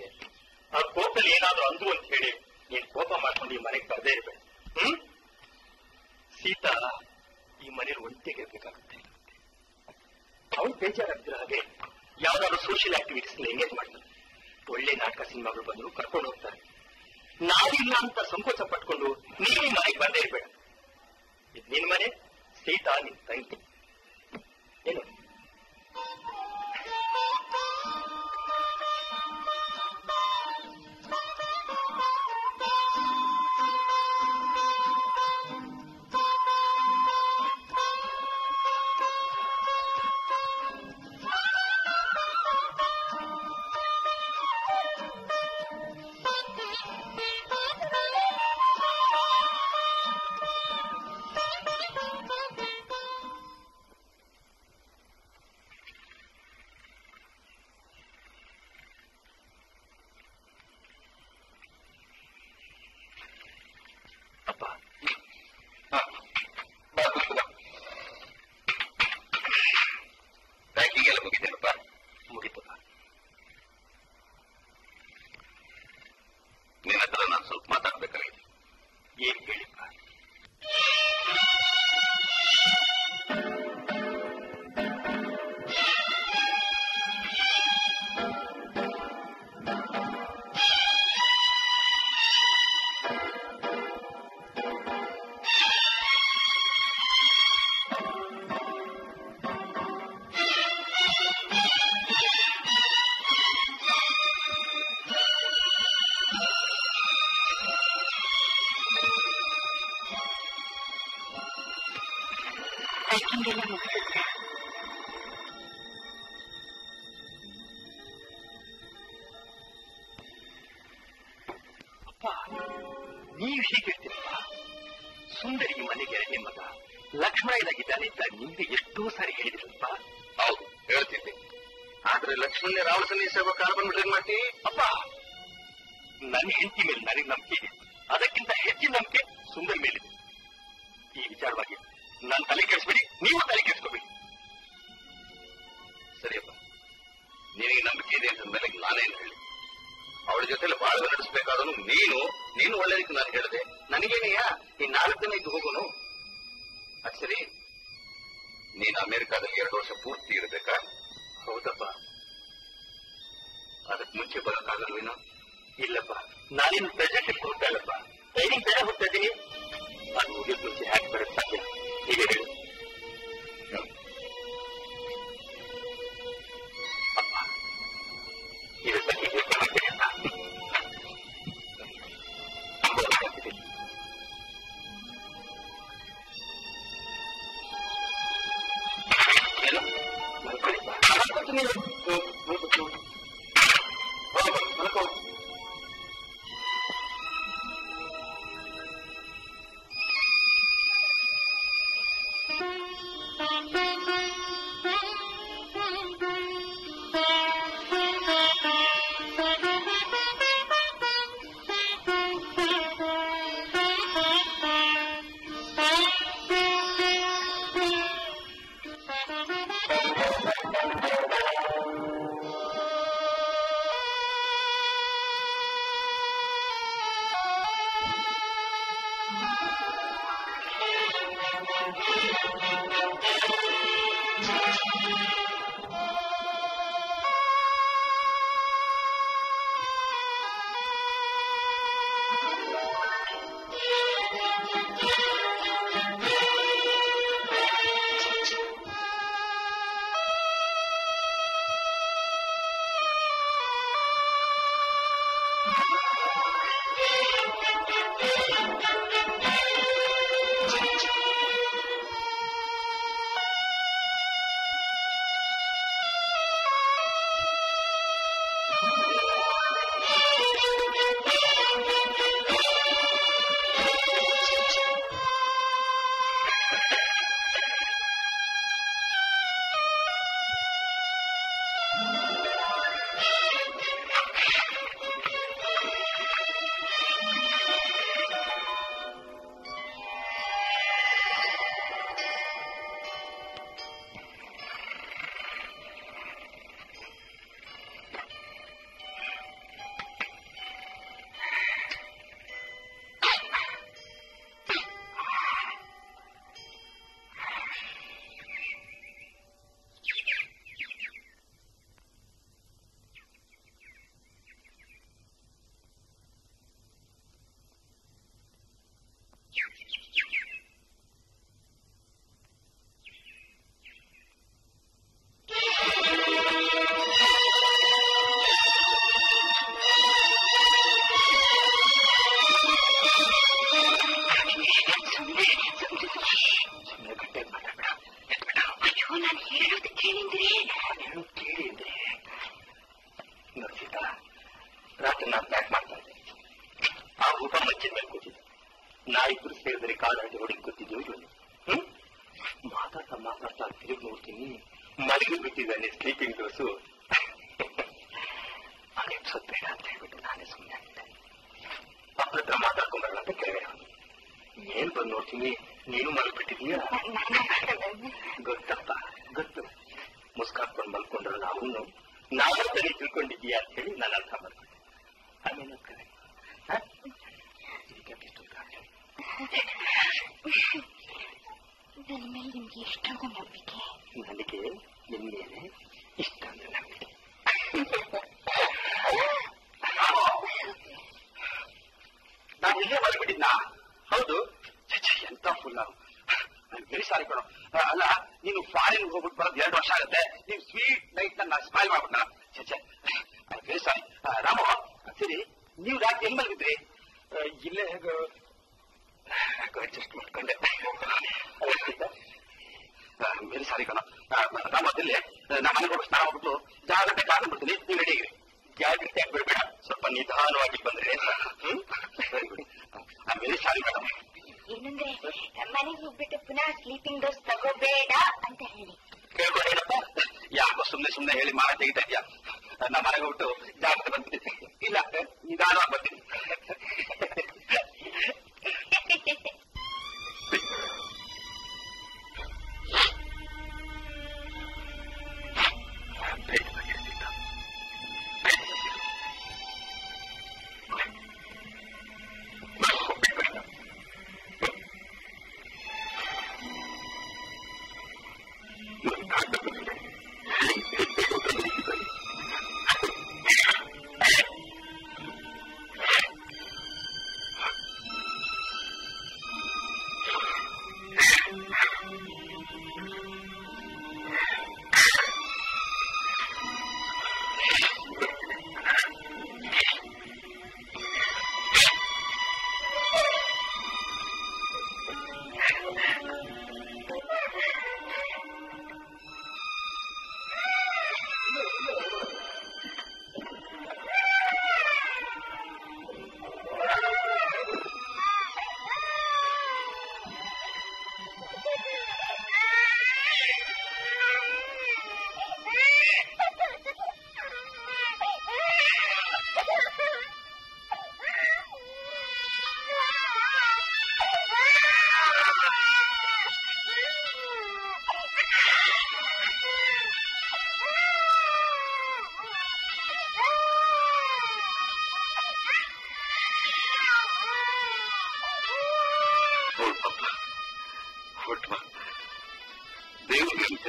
ಎಲ್ಲ ಅಪ್ಪ ನೀವು ಹೀಗಿರ್ತೀರಪ್ಪ ಸುಂದರಿ ಮನೆಗೆ ನಿಮ್ಮದ ಲಕ್ಷ್ಮಣ ಇದಾಗಿದ್ದಾನೆ ಅಂತ ನಿಮ್ಗೆ ಎಷ್ಟೋ ಸಾರಿ ಹೇಳಿದ್ರಪ್ಪ. ಹೌದು ಹೇಳ್ತಿದ್ದೆ ಆದ್ರೆ ಲಕ್ಷ್ಮಣ ರಾವಣ ಸನ್ನಿಹಿಸುವ ಕಾರ್ಬನ್ ಏನ್ ಮಾಡ್ತಿ ಅಪ್ಪ ನನ್ನ ಹೆಂಡತಿ ಮೇಲೆ ನನಗೆ ನಂಬಿಕೆ ಇದೆ. ಅದಕ್ಕಿಂತ ಹೆಚ್ಚಿನ ನಂಬಿಕೆ ಸುಂದರಿ ಮೇಲಿದೆ. ಈ ವಿಚಾರವಾಗಿ. ನಾನು ತಲೆ ಕೆಡಿಸ್ಬಿಡಿ. ನೀವು ತಲೆ ಕೆಡಿಸ್ಕೋಬೇಡಿ. ಸರಿಯಪ್ಪ. ನಿನಗೆ ನಂಬಿಕೆ ಇದೆ ಅಂತ ಮೇಲೆ ನಾನೇನು ಹೇಳಿ. ಅವಳ ಜೊತೆಲಿ ಬಾಳ್ವೆ ನಡೆಸಬೇಕಾದ್ರು ನೀನು. ನೀನು ಒಳ್ಳೇದಕ್ಕೆ ನಾನು ಹೇಳಿದೆ. ನನಗೇನೆಯಾ? ಈ ನಾಲ್ಕು ದಿನ ಇದ್ದು ಹೋಗೋನು? ಅದ್ ಸರಿ ನೀನು ಅಮೆರಿಕಾದಲ್ಲಿ ಎರಡು ವರ್ಷ ಪೂರ್ತಿ ಇರಬೇಕಾ? ಹೌದಪ್ಪ. ಅದಕ್ಕೆ ಮುಂಚೆ ಬರೋಕ್ಕಾಗಲ್ವೇನೋ? ಇಲ್ಲಪ್ಪ. ನಾನೇನು ಪ್ರೆಸೆಂಟ್ ಕೊಡ್ತಾ ಇಲ್ಲಪ್ಪ. ಟ್ರೈನಿಂಗ್ ಬೇರೆ ಹೋಗ್ತಾ ಇದ್ದೀನಿ. ಅದು ಮುಗಿದ ಮುಂಚೆ ಹ್ಯಾಕ್ ಬರೋದು ಸಾಧ್ಯ Thank you.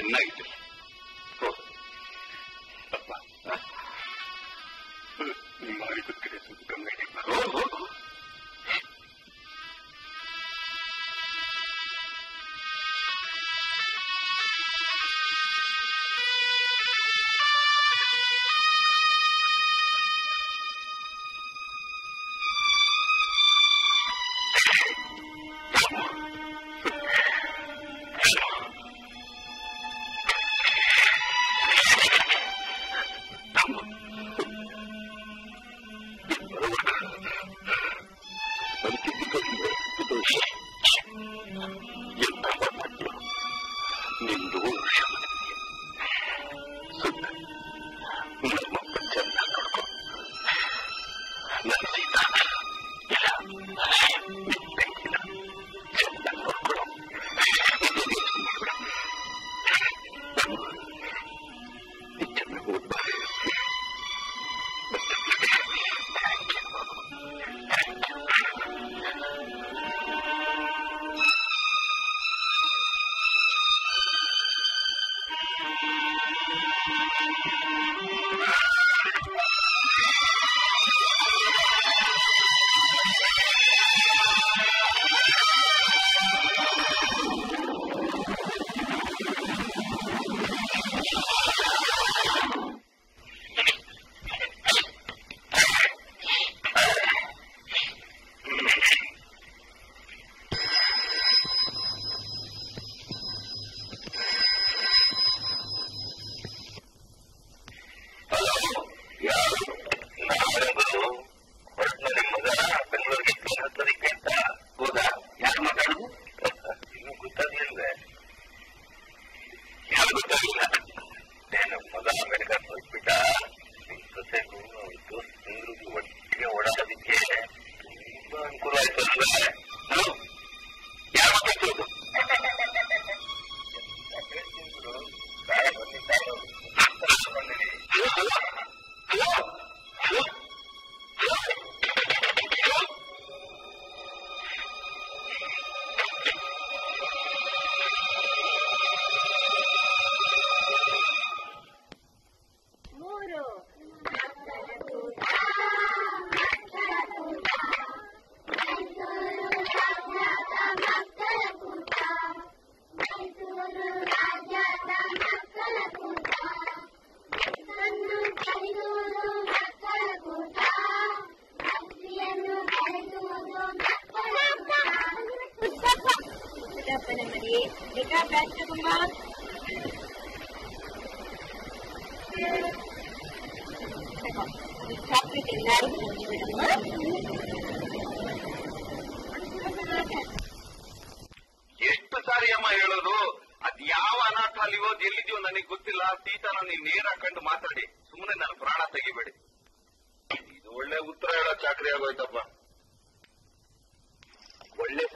the night.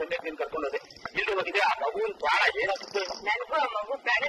ಸಂಘಟನೆಯನ್ನು ಕರ್ಕೊಂಡೋದೆ ಇಲ್ಲಿ ಹೋಗಿದೆ ಆ ಮಗುವಿನ ಪ್ರಾಣ ಏನಾಗುತ್ತೆ ನನಗೂ ಆ ಮಗು ಪ್ರಾಣ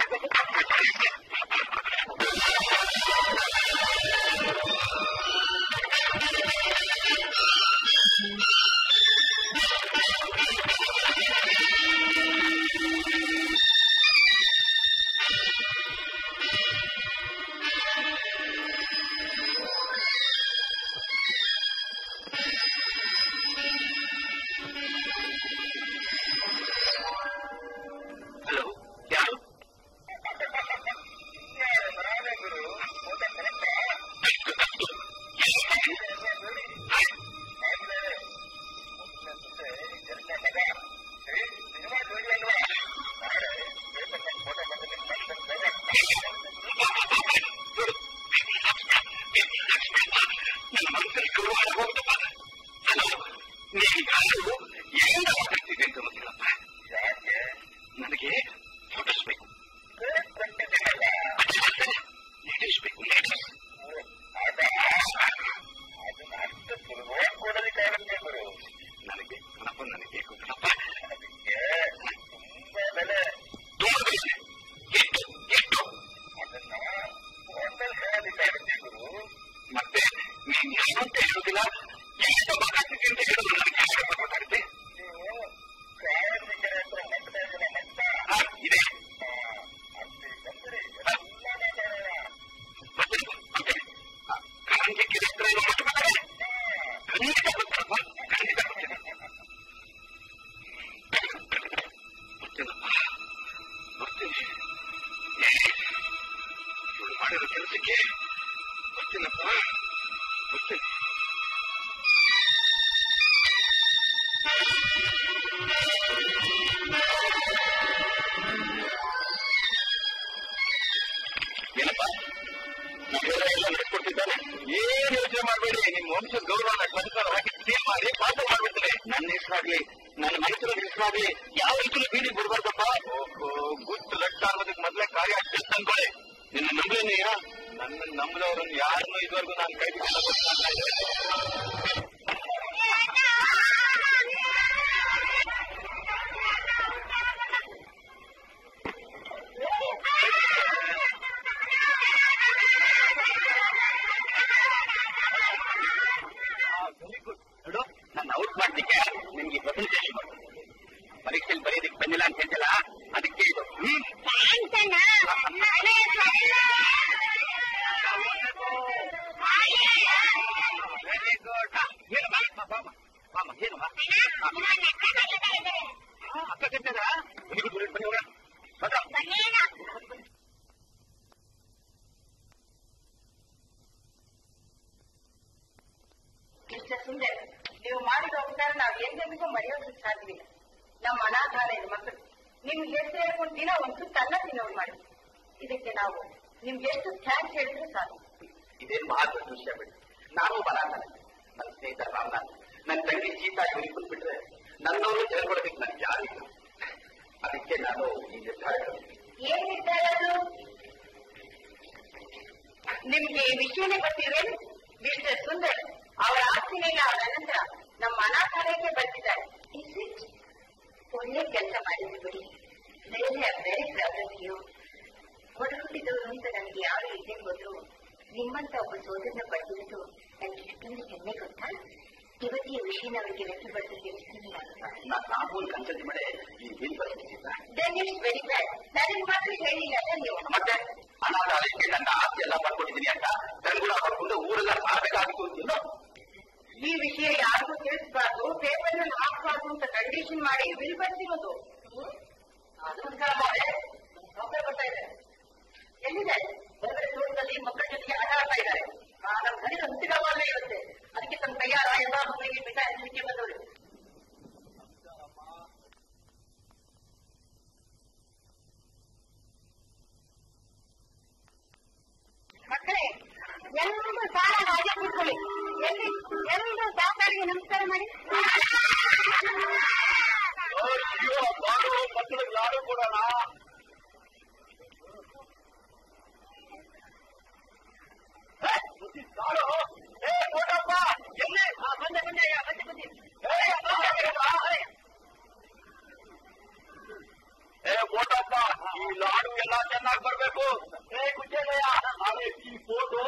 ರಾಜ್ಯನ್ನ ಬರಬೇಕು ಏ ಗುಜ್ಜೆಯ ಆದ್ರೆ ಈ ಫೋಟೋ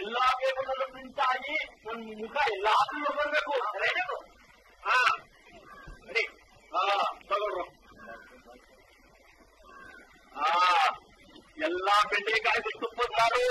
ಎಲ್ಲಾ ಪೇಪರ್ನಲ್ಲೂ ಪ್ರಿಂಟ್ ಆಗಿ ನನ್ ಮುಖ ಎಲ್ಲಾದ್ರೂ ಬರಬೇಕು ಹಾ ಸರಿ ಹಾ ತಗೊಳ್ರು ಹಾ ಎಲ್ಲಾ ಬೆಂಡೆಕಾಯಿ ತುಪ್ಪದಾರು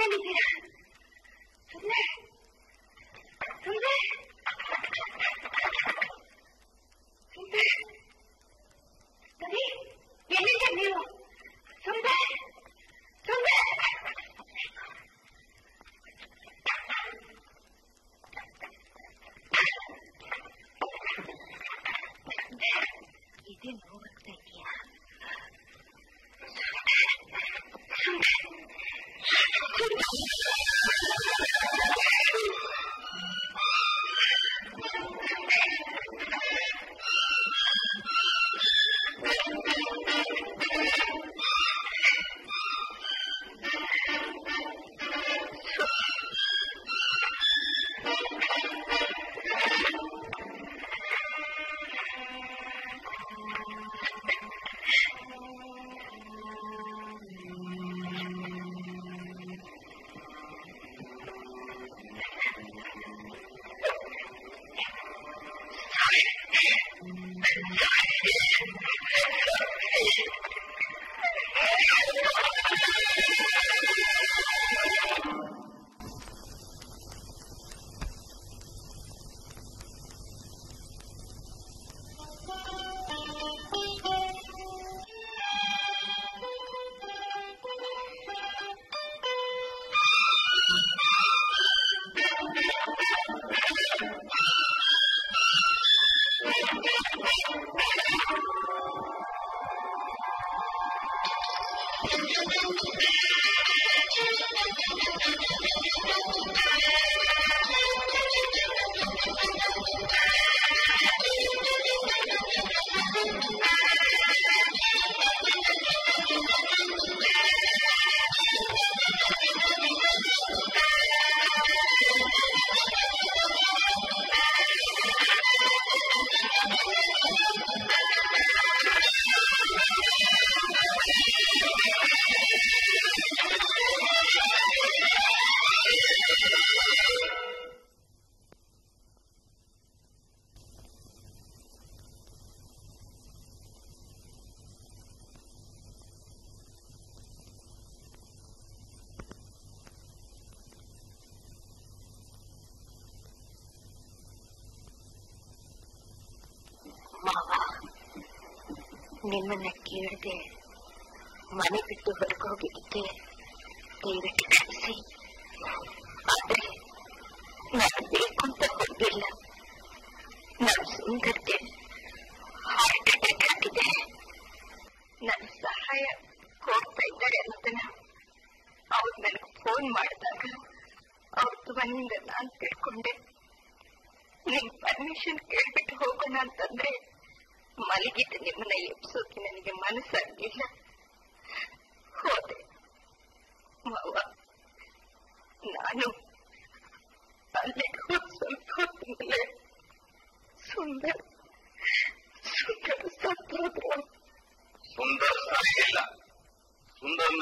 let me mình mình này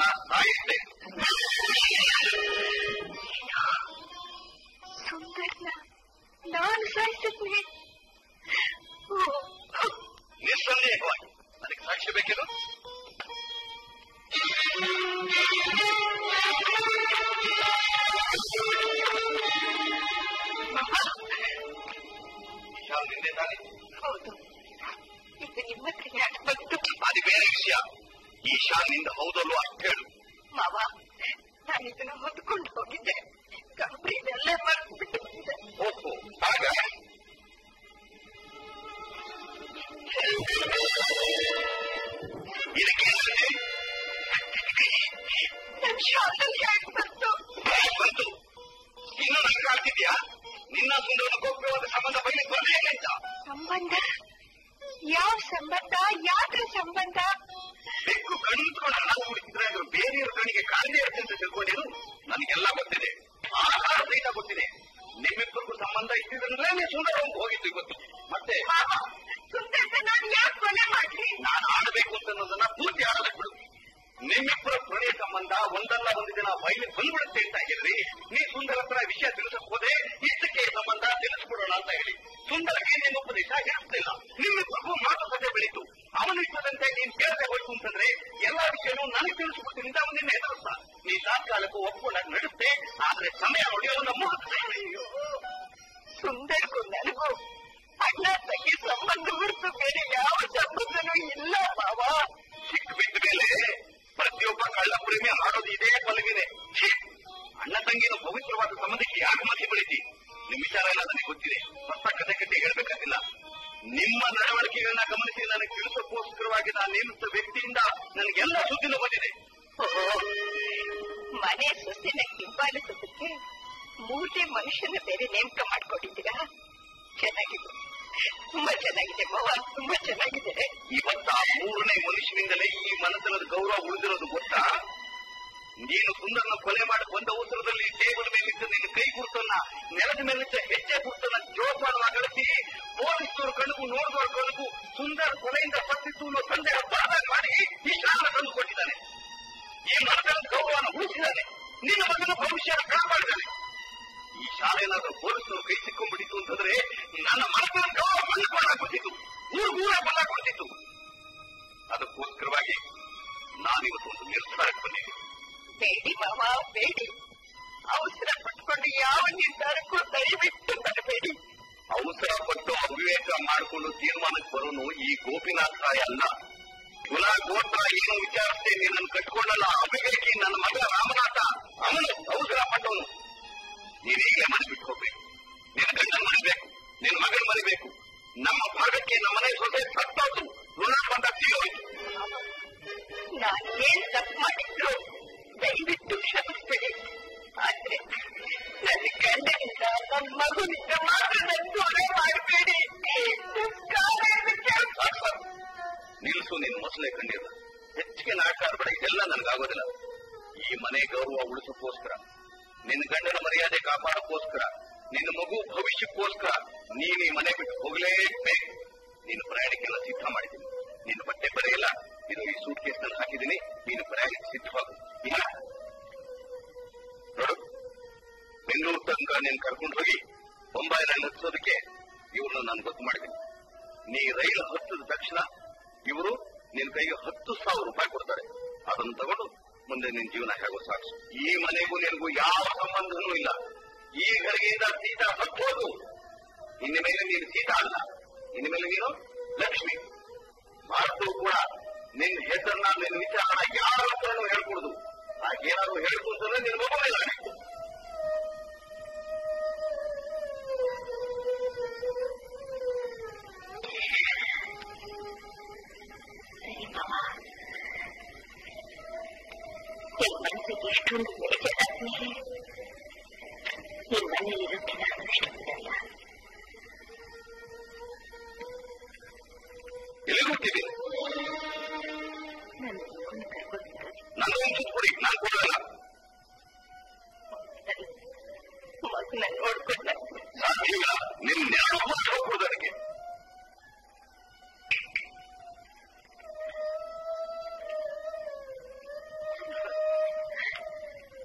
nice सुंदर ना नॉन साइज़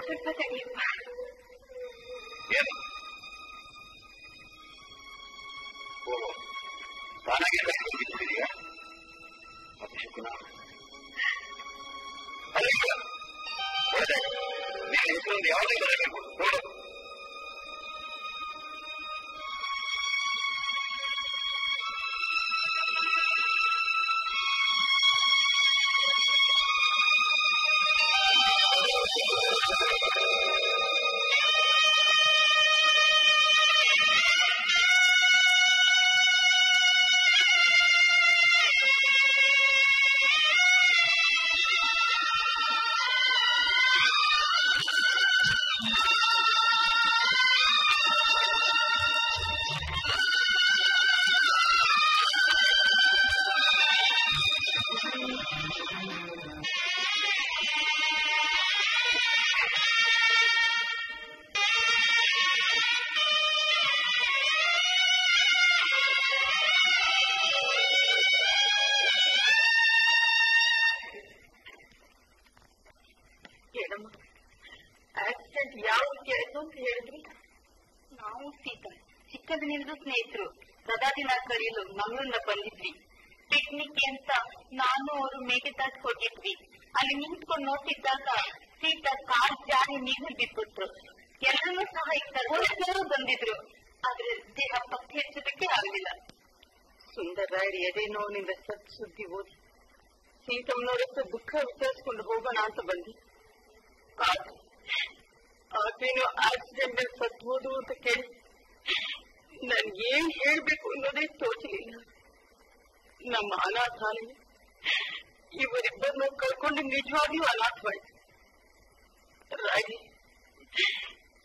خفة اليمن يبقى ನಾನು ಅವರು ಮೇಘದಾಟ್ ಹೋಗಿದ್ವಿ ಅಲ್ಲಿ ನಿಂತ್ಕೊಂಡು ನೋಡ್ತಿದ್ದಾಗ ಸೀತಾ ಕಾರ್ ಜಾರಿ ನೀರು ಬಿಟ್ಬಿಟ್ರು ಎಲ್ಲರೂ ಸಹ ಪೊಲೀಸರು ಬಂದಿದ್ರು ಆದ್ರೆ ದೇಹ ಪತ್ತೆ ಹಚ್ಚೋದಕ್ಕೆ ಆಗಲಿಲ್ಲ ಸುಂದರ ರಾಯರ್ ಎದೆ ನೋವಿನಿಂದ ಸತ್ ಸುದ್ದಿ ಓದಿ ಸೀತಮ್ಮನವ್ರ ಹತ್ರ ದುಃಖ ವಿಚಾರಿಸ್ಕೊಂಡು ಹೋಗೋಣ ಅಂತ ಬಂದಿ ಅದೇನೋ ಆಕ್ಸಿಡೆಂಟ್ ಸತ್ತು ಹೋದು ಅಂತ ಕೇಳಿ ನನ್ಗೇನ್ ಹೇಳ್ಬೇಕು ಅನ್ನೋದೇ ತೋಚಲಿಲ್ಲ ನಮ್ಮ ಅನಾಥಾಲಯ ಇವರಿಬ್ಬರನ್ನು ಕಳ್ಕೊಂಡು ನಿಜವಾಗಿಯೂ ಅನಾಥವಾಯ್ತು ರಾಗಿ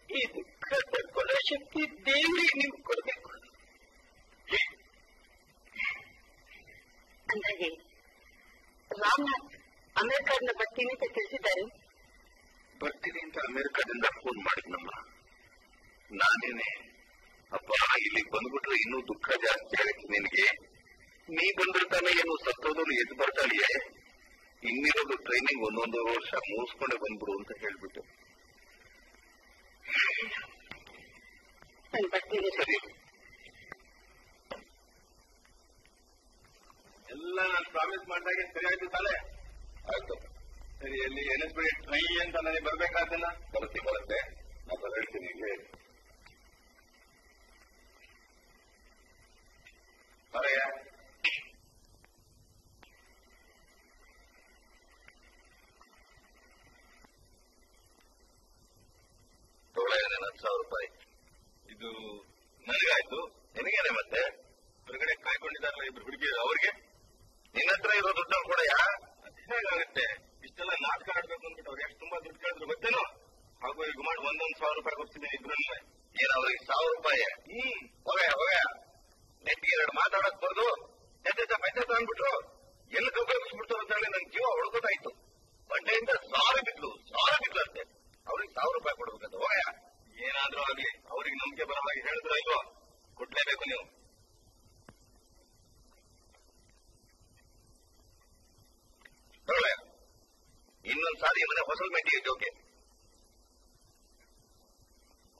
ಈ ದುಃಖ ತಡ್ಕೊಳ್ಳೋ ಶಕ್ತಿ ದೇವರಿಗೆ ನೀವು ಕೊಡ್ಬೇಕು ಅಂದಾಗೆ ರಾಮನಾಥ್ ಅಮೆರಿಕಾದ ಬರ್ತೀನಿ ಅಂತ ತಿಳಿಸಿದ್ದಾರೆ ಬರ್ತೀನಿ ಅಂತ ಅಮೆರಿಕದಿಂದ ಫೋನ್ ಮಾಡಿದ್ನಮ್ಮ ನಾನೇನೆ ಅಪ್ಪ ಇಲ್ಲಿಗೆ ಬಂದ್ಬಿಟ್ರೆ ಇನ್ನೂ ದುಃಖ ಜಾಸ್ತಿ ಆಗುತ್ತೆ ನಿನಗೆ ನೀ ಬಂದಿರ್ತಾನೆ ಏನು ಸತ್ತೋದಲು ಎದ್ದು ಬರ್ತಾಳಿಯೇ ಇನ್ನಿರೋದು ಟ್ರೈನಿಂಗ್ ಒಂದೊಂದು ವರ್ಷ ಮುಗಿಸ್ಕೊಂಡೆ ಬಂದ್ಬಿಡು ಅಂತ ಹೇಳ್ಬಿಟ್ಟು. ಸರಿ. ಎಲ್ಲ ನಾನು ಪ್ರಾಮಿಸ್ ಮಾಡಿದಾಗೆ ಸರಿ ಆಯ್ತು ತಾನೆ? ಆಯ್ತು. ಸರಿ ಅಲ್ಲಿ ಎನ್ ಎಸ್ ಬಿ ಟ್ರೈ ಅಂತ ನನಗೆ ಬರ್ಬೇಕಾದಿಲ್ಲ ಬರುತ್ತೆ. ಬರುತ್ತೆ ನಾನು ಹೇಳ್ತೀನಿ ಹೇಳಿ ಬರೆಯ ತೊಗೊಳ್ಳ ಹತ್ತು ಸಾವಿರ ರೂಪಾಯಿ ಇದು ನನಗಾಯ್ತು ನಿನಗೇನೆ ಮತ್ತೆ? ಹೊರಗಡೆ ಕಾಯ್ಕೊಂಡಿದ್ದಾರಲ್ಲ ಇಬ್ರು ಹುಡುಗಿ ಅವ್ರಿಗೆ? ನಿನ್ನ ಹತ್ರ ಇರೋ ದುಡ್ಡನ್ನು ಕೂಡ ಹೇಗಾಗುತ್ತೆ ಇಷ್ಟೆಲ್ಲ ನಾಟಕ ಆಡ್ಬೇಕು ಅಂದ್ಬಿಟ್ಟು ಅವ್ರು ಎಷ್ಟು ತುಂಬಾ ದುಡ್ಡು ಕೇಳಿದ್ರು ಗೊತ್ತೇನೋ? ಹಾಗೂ ಈಗ ಮಾಡಿ, ಒಂದೊಂದು ಸಾವಿರ ರೂಪಾಯಿ ಕೊಡ್ತೀನಿ ಇಬ್ರನ್ನ. ಏನ್ ಅವ್ರಿಗೆ ಸಾವಿರ ರೂಪಾಯಿ? ಹ್ಮ್. ಹೋಗ ಹೋಗ ನೆಟ್ಟಿಗೆ ಎರಡು ಮಾತಾಡಕ್ ಬರ್ದು ಎದ್ದೆತ್ತ ಪೆದ್ದೆತ್ತ ಅಂದ್ಬಿಟ್ರು ಎಲ್ಲಿ ಉಪಯೋಗಿಸ್ಬಿಡ್ತು ಅಂತ ಹೇಳಿ ನನ್ ಜೀವ ಹೊಡ್ಕೋತಾಯ್ತು ಬಂಡೆಯಿಂದ ಸಾಲ ಬಿದ್ಲು ಸಾಲ ಬಿದ್ಲು ಅಂತೆ ಅವ್ರಿಗೆ ಸಾವಿರ ರೂಪಾಯಿ ಕೊಡ್ಬೇಕಂತ ಹೋಗ ಏನಾದ್ರೂ ಆಗ್ಲಿ ಅವ್ರಿಗೆ ನಂಬಿಕೆ ಬರೋ ಹಾಗೆ ಹೇಳಿದ್ರು ಅಲ್ವೋ ಕೊಡ್ಲೇಬೇಕು ನೀವು ತಗೊಳ್ಳೆ ಇನ್ನೊಂದ್ ಸಾರಿ ಮನೆ ಹೊಸಲ್ ಮೆಟ್ಟಿಗೆ ಜೋಕೆ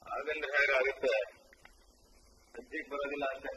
ಹಾಗಂದ್ರೆ ಹೇಗಾಗುತ್ತೆ ಅಜ್ಜಿಗೆ ಬರೋದಿಲ್ಲ ಅಷ್ಟೇ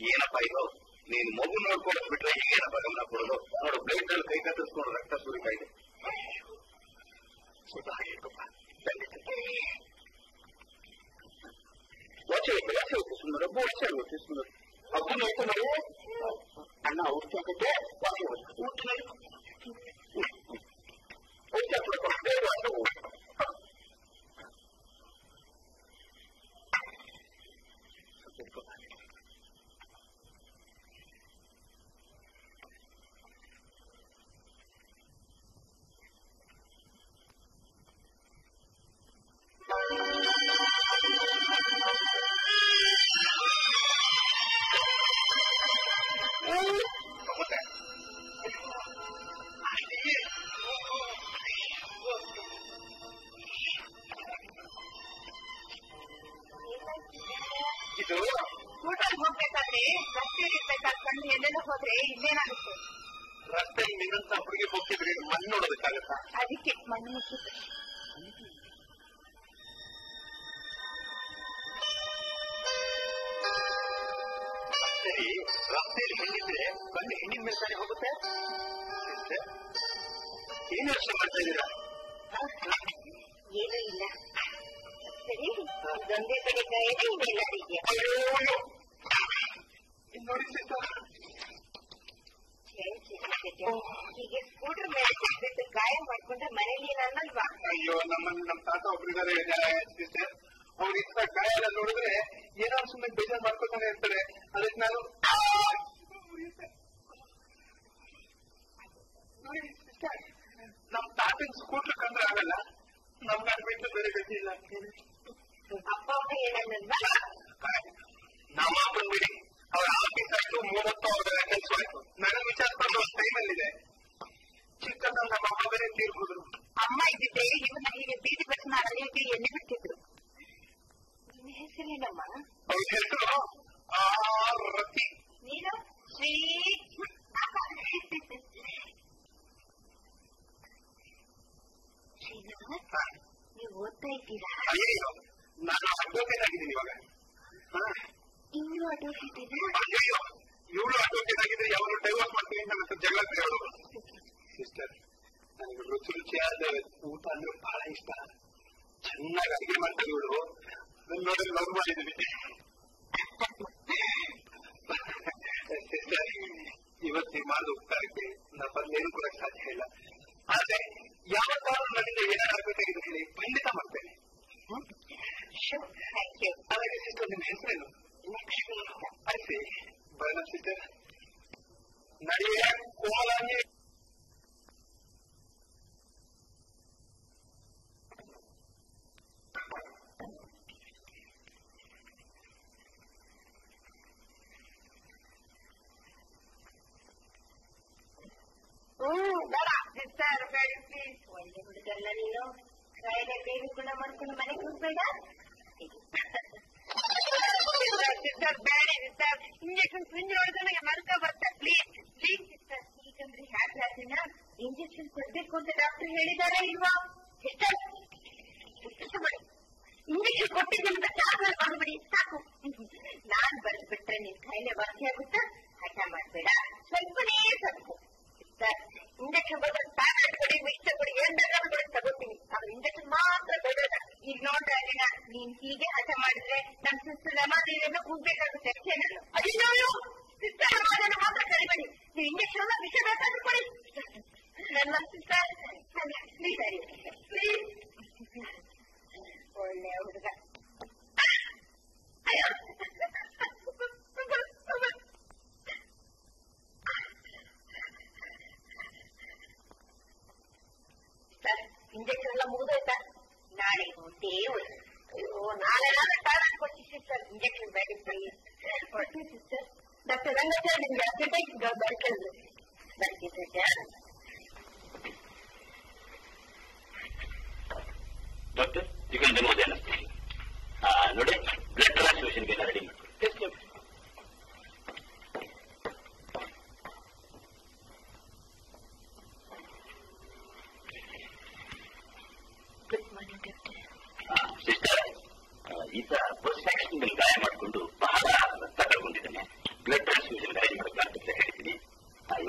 ఈయన పైలో నేను మొగ్గు నోడుకోవడం బిడ్డ ఈయన పగలప్పుడు మూడు ప్రయత్నాలు కైకత్తుకోవడం రక్త సూరిపైన వచ్చే వచ్చే వచ్చేస్తున్నారు అబ్బు వచ్చారు వచ్చేస్తున్నారు. అబ్బు నవ్వుతున్నారు అన్న వచ్చాకంటే వచ్చే వచ్చారు వచ్చేప్పుడు my name is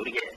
do.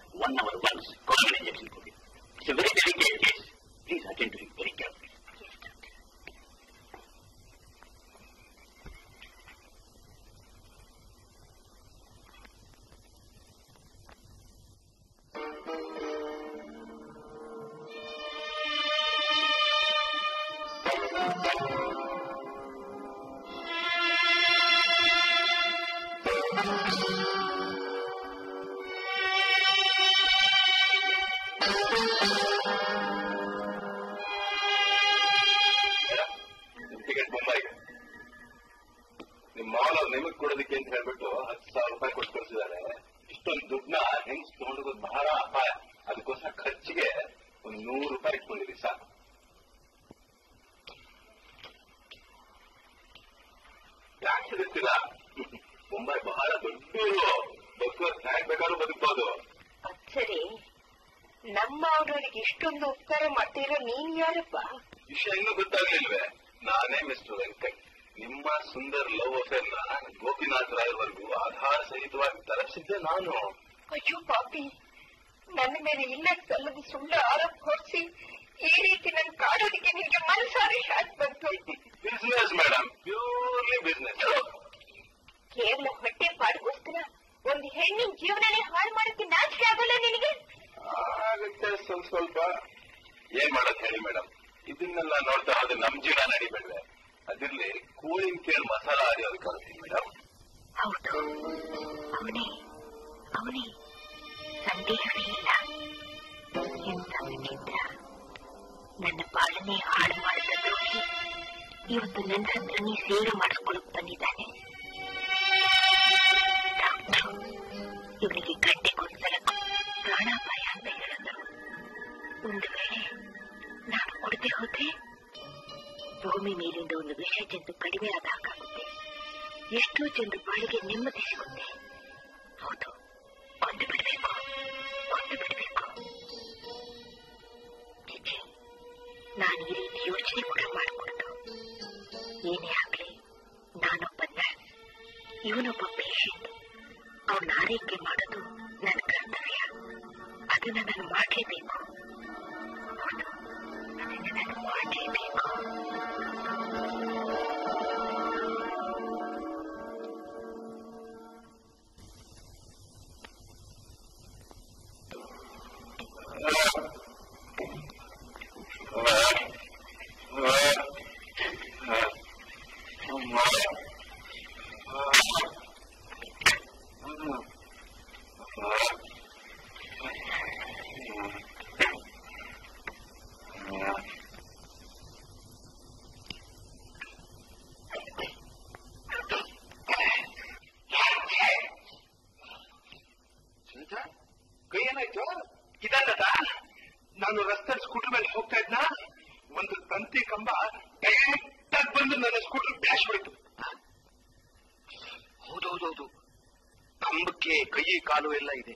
ಸಾಲುವೆಲ್ಲ ಇದೆ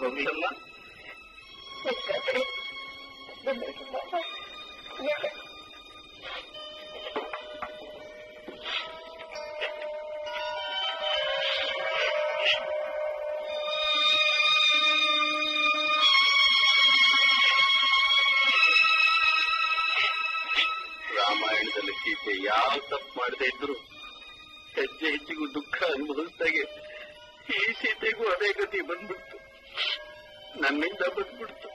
Mamma. ರಾಮಾಯಣದಲ್ಲಿ ಗೀತೆ ಯಾವ ತಪ್ಪು ಮಾಡದೇ ಇದ್ರು ಹೆಜ್ಜೆ ಹೆಜ್ಜೆಗೂ ದುಃಖ ಅನುಭವಿಸ್ದಾಗೆ ಈ ಸೀತೆಗೂ ಅದೇ ಗತಿ ಬಂದ್ಬಿಟ್ಟು também dá para.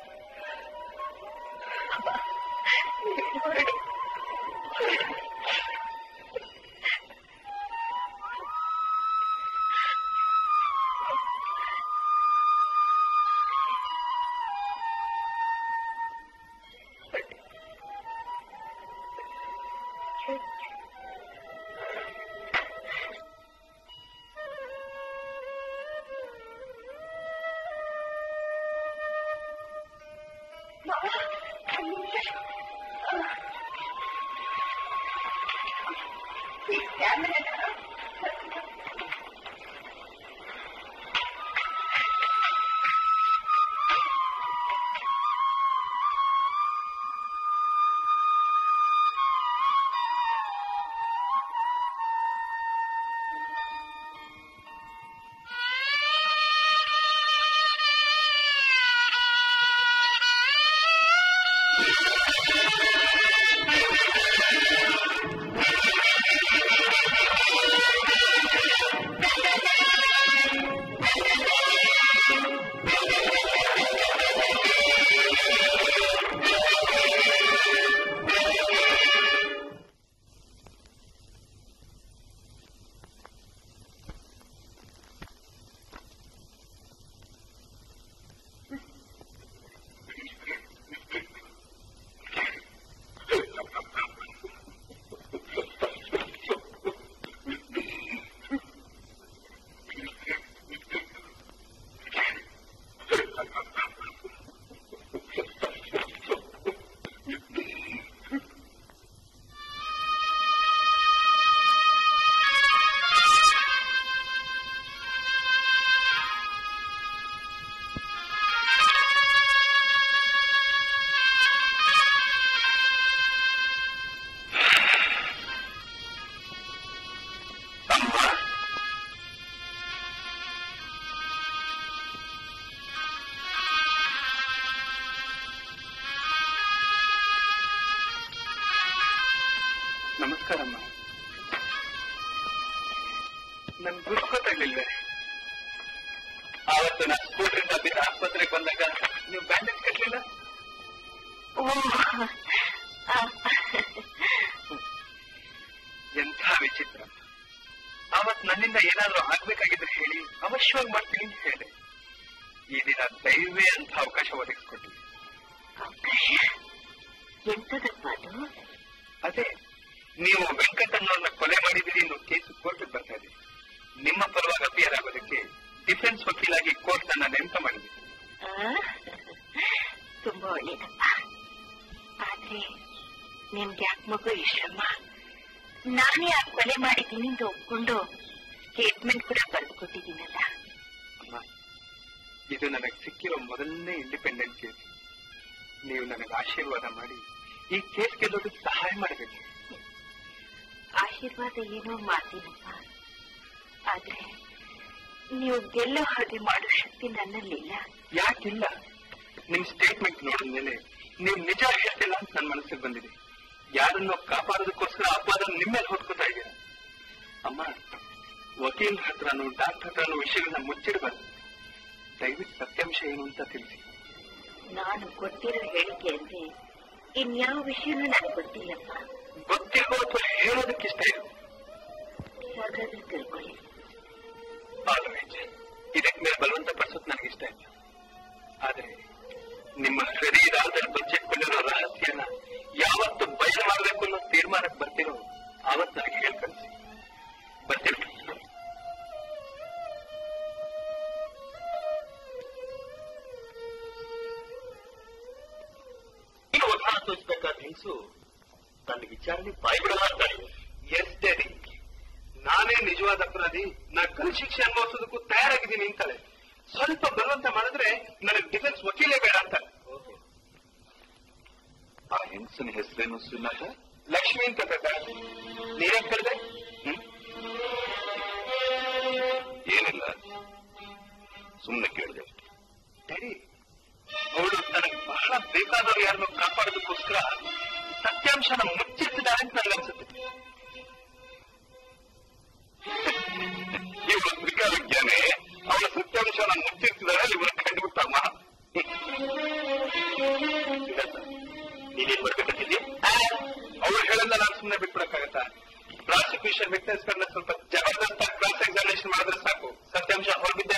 ನನ್ ಗುರುತು ಗೊತ್ತಾಗ್ಲಿಲ್ವೇ? ಆವತ್ತು ನಾನು ಸ್ಕೂಟ್ರಿಂದ ಬಿದ್ದು ಆಸ್ಪತ್ರೆಗೆ ಬಂದಾಗ ನೀವು ಹಾದಿ ಹಾಗೆ ಮಾಡೋ ಶಕ್ತಿ ನನ್ನಲ್ಲಿಲ್ಲ ಆವತ್ತು ನನಗೆ ಹೇಳ್ಕಳಿಸಿ ಬರ್ತೀವಿ ಈಗ ವಕಾಲ ತೋರಿಸಬೇಕಾದ ಹೆಂಗಸು ತನ್ನ ವಿಚಾರಣೆ ಬಾಯಿ ಬಿಡಲ್ಲ ಅಂತಾಳೆ ಎಸ್ ಡ್ಯಾಡಿ ನಾನೇ ನಿಜವಾದ ಅಪರಾಧಿ ನಾ ಕಲ್ ಶಿಕ್ಷೆ ಅನುಭವಿಸೋದಕ್ಕೂ ತಯಾರಾಗಿದ್ದೀನಿ ಅಂತಾಳೆ ಸ್ವಲ್ಪ ಬಲವಂತ ಮಾಡಿದ್ರೆ ನನಗೆ ಡಿಫೆನ್ಸ್ ವಕೀಲೇ ಬೇಡ ಅಂತ ಆ ಹೆಂಗಸನ ಹೆಸರೇನು ಸುನಕ லக்ஷ்மி ನಿರಂತರದ ಏನಿಲ್ಲ ಸುಮ್ಮನೆ ಕೇಳಿದೆ ಸರಿ ಅವಳು ನನಗೆ ಬಹಳ ಬೇಕಾದವರು ಯಾರನ್ನು ಕಾಪಾಡೋದಕ್ಕೋಸ್ಕರ ಸತ್ಯಾಂಶನ ಮುಚ್ಚಿರ್ತಿದ್ದಾರೆ ಅಂತ ನನಗೆ ಅನ್ಸುತ್ತೆ ಈ ಪತ್ರಿಕಾ ವಿಜ್ಞಾನಿ ಅವಳ ಸತ್ಯಾಂಶನ ಮುಚ್ಚಿರ್ತಿದ್ದಾರೆ ಇವನ ಕಂಡುಬಿಟ್ಟಮ್ಮ ನೀನೇನ್ ಮಾಡ್ಬೇಕಾಗಿದ್ದೀಯ ಎಲ್ಲ ಸುಮ್ಮನೆ ಬಿಟ್ಬಿಡಕ್ಕಾಗತ್ತಾ ಪ್ರಾಸಿಕ್ಯೂಷನ್ ವಿಟ್ನೆಸ್ ಗಳನ್ನ ಸ್ವಲ್ಪ ಜಬರ್ದಸ್ತ್ ಆಗಿ ಕ್ರಾಸ್ ಎಕ್ಸಾಮಿನೇಷನ್ ಮಾಡಿದ್ರೆ ಸಾಕು ಸತ್ಯಾಂಶ ಹೊರಬಿದ್ದೇ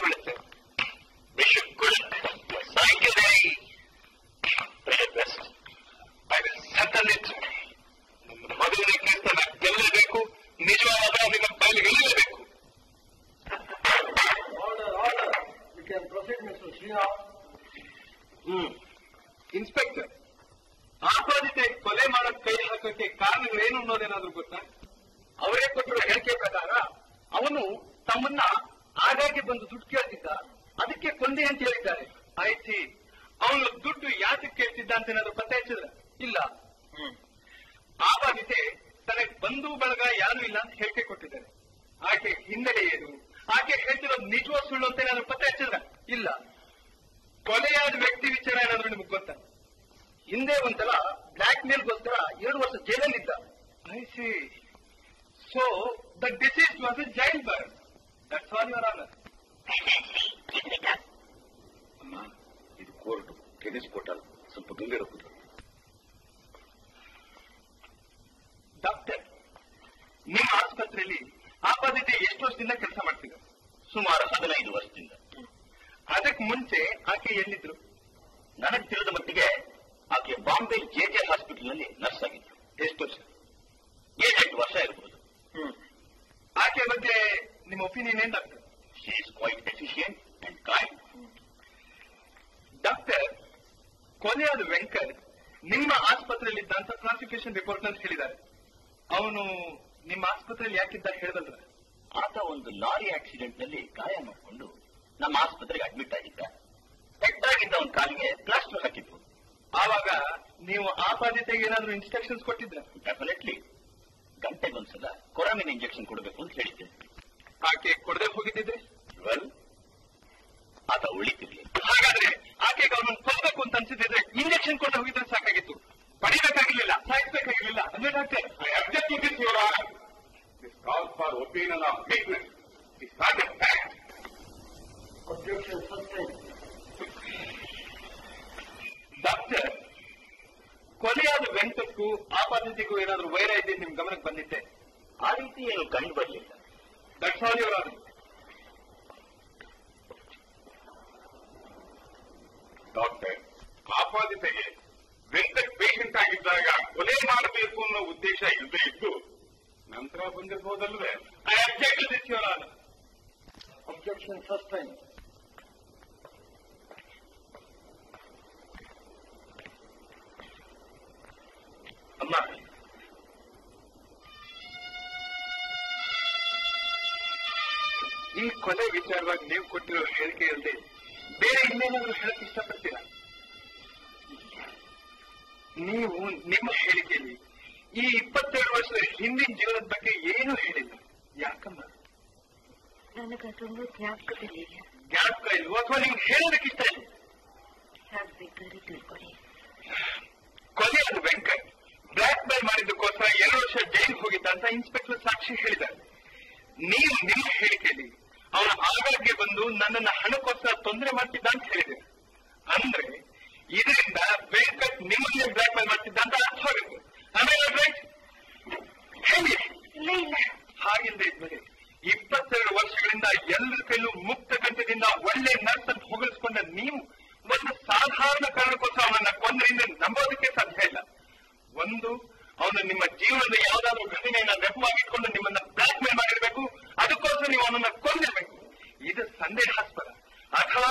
ಇದು ಸಂದೇಹಾಸ್ಪದ. ಅಥವಾ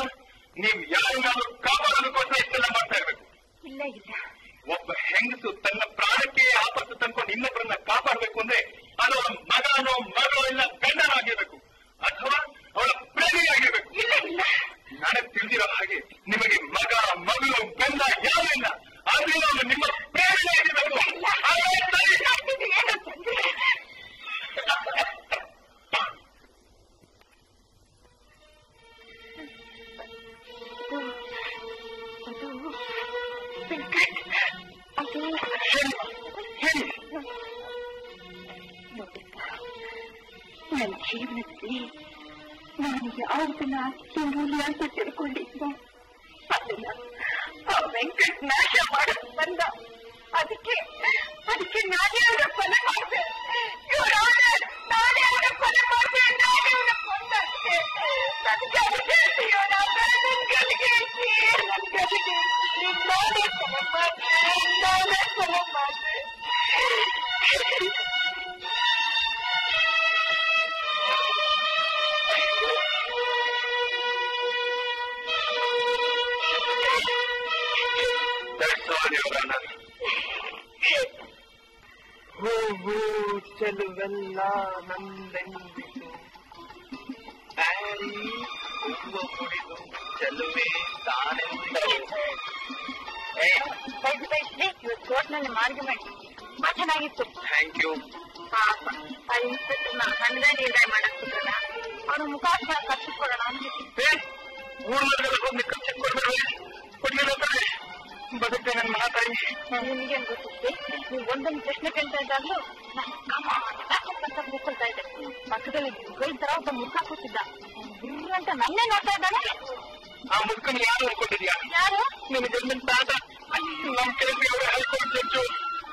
ನೀವು ಯಾರಿಗಾದ್ರೂ ಕಾಪಾಡೋದಕ್ಕೋಸ್ಕರ ಇಷ್ಟೆಲ್ಲ ಮಾಡ್ತಾ ಇರಬೇಕು. ಇಲ್ಲ ಇಲ್ಲ ಒಬ್ಬ ಹೆಂಗಸು ತನ್ನ ಪ್ರಾಣಕ್ಕೆ ಆಪತ್ತು ತಂದ್ಕೊಂಡು ಇನ್ನೊಬ್ಬರನ್ನ ಕಾಪಾಡಬೇಕು ಅಂದ್ರೆ ಅದು ಅವಳ ಮಗನೋ ಮಗಳೋ ಇಲ್ಲ ಗಂಡನಾಗಿರ್ಬೇಕು ಅಥವಾ ಅವಳ ಪ್ರೇಮಿಯಾಗಿರ್ಬೇಕು ಇಲ್ಲ ಇಲ್ಲ ನನಗೆ ತಿಳಿದಿರೋ ಹಾಗೆ ನಿಮಗೆ ಮಗ ಮಗಳು ಗಂಡ ಯಾವಿಲ್ಲ ಆದ್ರೆ ಅವನು ನಿಮ್ಮ ಪ್ರೇರಣೆ ಆಗಿರ್ಬೇಕು. मैं जीवन से ನಾನು ಯಾವ್ದನ್ನ ಸುರುಳಿ ಅಂತ ತಿಳ್ಕೊಂಡಿದ್ದೆ ಅದನ್ನ ಆ ವೆಂಕಟ್ ನಾಶ ಮಾಡಕ್ ಬಂದ ಅದಕ್ಕೆ ಅದಕ್ಕೆ ನಾನೇ ಅವರ ಫಲ ಮಾಡ್ತೇನೆ That's all you're gonna ಚೆಲುವೆಲ್ಲ ನಂದೆಂದಿತು ಪ್ಯಾರಿ ಹೂವು ಮುಡಿದು ಚೆಲುವೆ ತಾನೆಂದಿತು ಬೈದು ಬೈದ್ರಿ ಇವತ್ತು ಕೋರ್ಟ್ನಲ್ಲಿ ಮಾರ್ಗ್ಯುಮೆಂಟ್ ತುಂಬಾ ಚೆನ್ನಾಗಿತ್ತು ಥ್ಯಾಂಕ್ ಯು ಪಾಪ ಆ ಇನ್ಸ್ಪೆಕ್ಟರ್ನ ಹಂಡ್ರೆ ನಿರ್ಣಯ ಮಾಡಕ್ ಬಿಟ್ರಲ್ಲ ಅವ್ರ ಮುಖ ಕರ್ಸಿಕೊಡೋಣ ಅಂತ ಊರ್ನಲ್ಲೆಲ್ಲ ಹೋಗಿ ಖರ್ಚು ಕೊಡ್ಬೇಡ ಕೊಡ್ಲಿಲ್ಲ ತಾನೆ ಬದುಕೆ ನನ್ನ ಮಾತಾಡಿ. ನಾನು ನಿಮಗೆ ಗೊತ್ತಿತ್ತೆ ನೀವು ಒಂದೊಂದು ಪ್ರಶ್ನೆ ಕೇಳ್ತಾ ಇದ್ದಾಗ್ಲೂ ಅಂತ ಕೂತ್ಕೊಳ್ತಾ ಇದ್ದೆ. ಪಕ್ಕದಲ್ಲಿ ಗೈಡ್ ತರ ಒಬ್ಬ ಮುಖ ಕೂತಿದ್ದ. ಅಂತ ನನ್ನೇ ನೋಡ್ತಾ ಇದ್ದಾನೆ. ಆ ಮುಖನ ಯಾರು ಅನ್ಕೊಂಡಿದ್ಯಾ ಯಾರು? ನಿನ್ನ ಗಂಡನ ತಾತ. ನಮ್ ಕೆಲಸ ಅವರು high court judge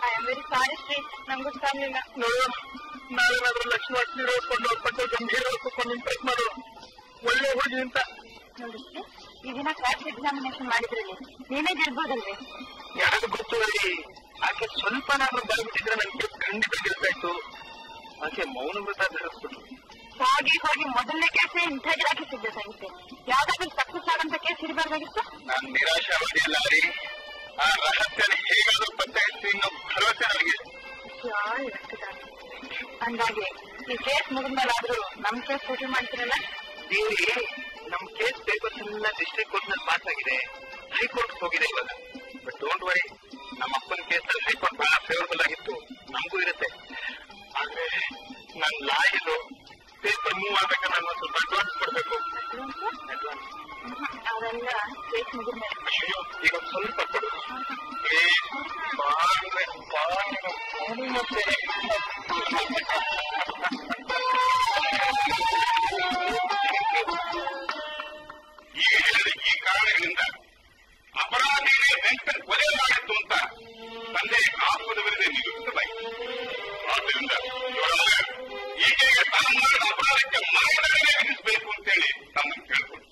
I am very sorry Shri ನಂಗೆ ಗೊತ್ತಾಗ್ಲಿಲ್ಲ. ನೋಡು ನಾವೇನಾದ್ರೂ ಲಕ್ಷ್ಮೀ ಕೊಂಡು ಪಟ್ಟು ಗಂಭೀರ ಓದ್ಕೊಂಡು ಇಂಪ್ರೆಸ್ ಮಾಡು. ಒಳ್ಳೆ ಹುಡುಗಿ ಅಂತ ನೋಡಿ ಈ ದಿನ ಕ್ಲಾಸ್ ಎಕ್ಸಾಮಿನೇಷನ್ ಮಾಡಿದ್ರಲ್ಲಿ ನೀನೇ ಗೆಲ್ಬೋದಲ್ರಿ ಯಾರು ಗೊತ್ತು ಅಲ್ಲಿ ಆಕೆ ಸ್ವಲ್ಪ ನಾನು ಬರ್ಬಿಟ್ಟಿದ್ರೆ ನನಗೆ ಖಂಡಿತ ಗೆಲ್ತಾ ಇತ್ತು ಆಕೆ ಮೌನ ವ್ರತ ಧರಿಸ್ಬಿಟ್ರು. ಹೋಗಿ ಹೋಗಿ ಮೊದಲನೇ ಕೇಸ್ ಇಂಥದ್ರಲ್ಲಿ ಹಾಕಿಸಿದ್ದಾಗಿತ್ತೆ ಯಾವ್ದಾದ್ರು ಸಕ್ಸಸ್ ಆಗಂತ ಕೇಸ್ ಇರಬಾರ್ದಾಗಿತ್ತು? ನಾನು ನಿರಾಶಾವಾದಿ ಅಲ್ಲ ರೀ. ಆ ರಹಸ್ಯನ ಹೇಗಾದ್ರೂ ಪತ್ತೆ ಅನ್ನೋ ಭರವಸೆ ನನಗೆ ಅಂದಾಗೆ ಈ ಕೇಸ್ ಮುಗಿದ್ಮೇಲಾದ್ರೂ ನಮ್ ಕೇಸ್ ಪೂಜೆ ಮಾಡ್ತಿರಲ್ಲ? ದೇವಿ ನಮ್ ಕೇಸ್ ಪೇಪರ್ಸ್ ಎಲ್ಲ ಡಿಸ್ಟ್ರಿಕ್ಟ್ ಕೋರ್ಟ್ನಲ್ಲಿ ಪಾಸ್ ಆಗಿದೆ. ಹೈಕೋರ್ಟ್ ಹೋಗಿದೆ ಇವಾಗ. ಬಟ್ ಡೋಂಟ್ ವರಿ ನಮ್ಮ ಅಪ್ಪನ ಕೇಸ್ ಅಲ್ಲಿ ಹೈಕೋರ್ಟ್ ಬಹಳ ಫೇವರಬಲ್ ಆಗಿತ್ತು. ನಮಗೂ ಇರುತ್ತೆ. ಆದ್ರೆ ನನ್ ಲಾಯರು ಪೇಪರ್ ಮೂವ್ ಆಗ್ಬೇಕಾದ್ರೆ ನಾನು ಸ್ವಲ್ಪ ಅಡ್ವಾನ್ಸ್ ಕೊಡ್ಬೇಕು. ಅಡ್ವಾನ್ಸ್ ಅವೆಲ್ಲ ಕೇಸ್ ಮುಗಿದ್ಮೇಲೆ ಅಯ್ಯೋ ಈಗ ಸ್ವಲ್ಪ ಕೊಡು. ಪ್ಲೀಸ್ ಬಾಳ್ವೆ. ಈ ಹೇಳಿದ ಈ ಕಾರಣಗಳಿಂದ ಅಪರಾಧಿಗೆ ವೆಂಕಟ ಕೊಲೆ ಮಾಡಿತ್ತು ಅಂತ ತಂದೆ ಆತ್ಮದ ವಿರುದ್ಧ ನಿರೂಪಿಸಲಾಯಿತು ಆದ್ದರಿಂದ ಇವರನ್ನ ಈಗೀಗ ತಾನು ಮಾಡಿದ ಅಪರಾಧಕ್ಕೆ ಮರಣದಂಡನೆ ವಿಧಿಸಬೇಕು ಅಂತೇಳಿ ತಮ್ಮನ್ನು ಕೇಳ್ಕೊಂಡು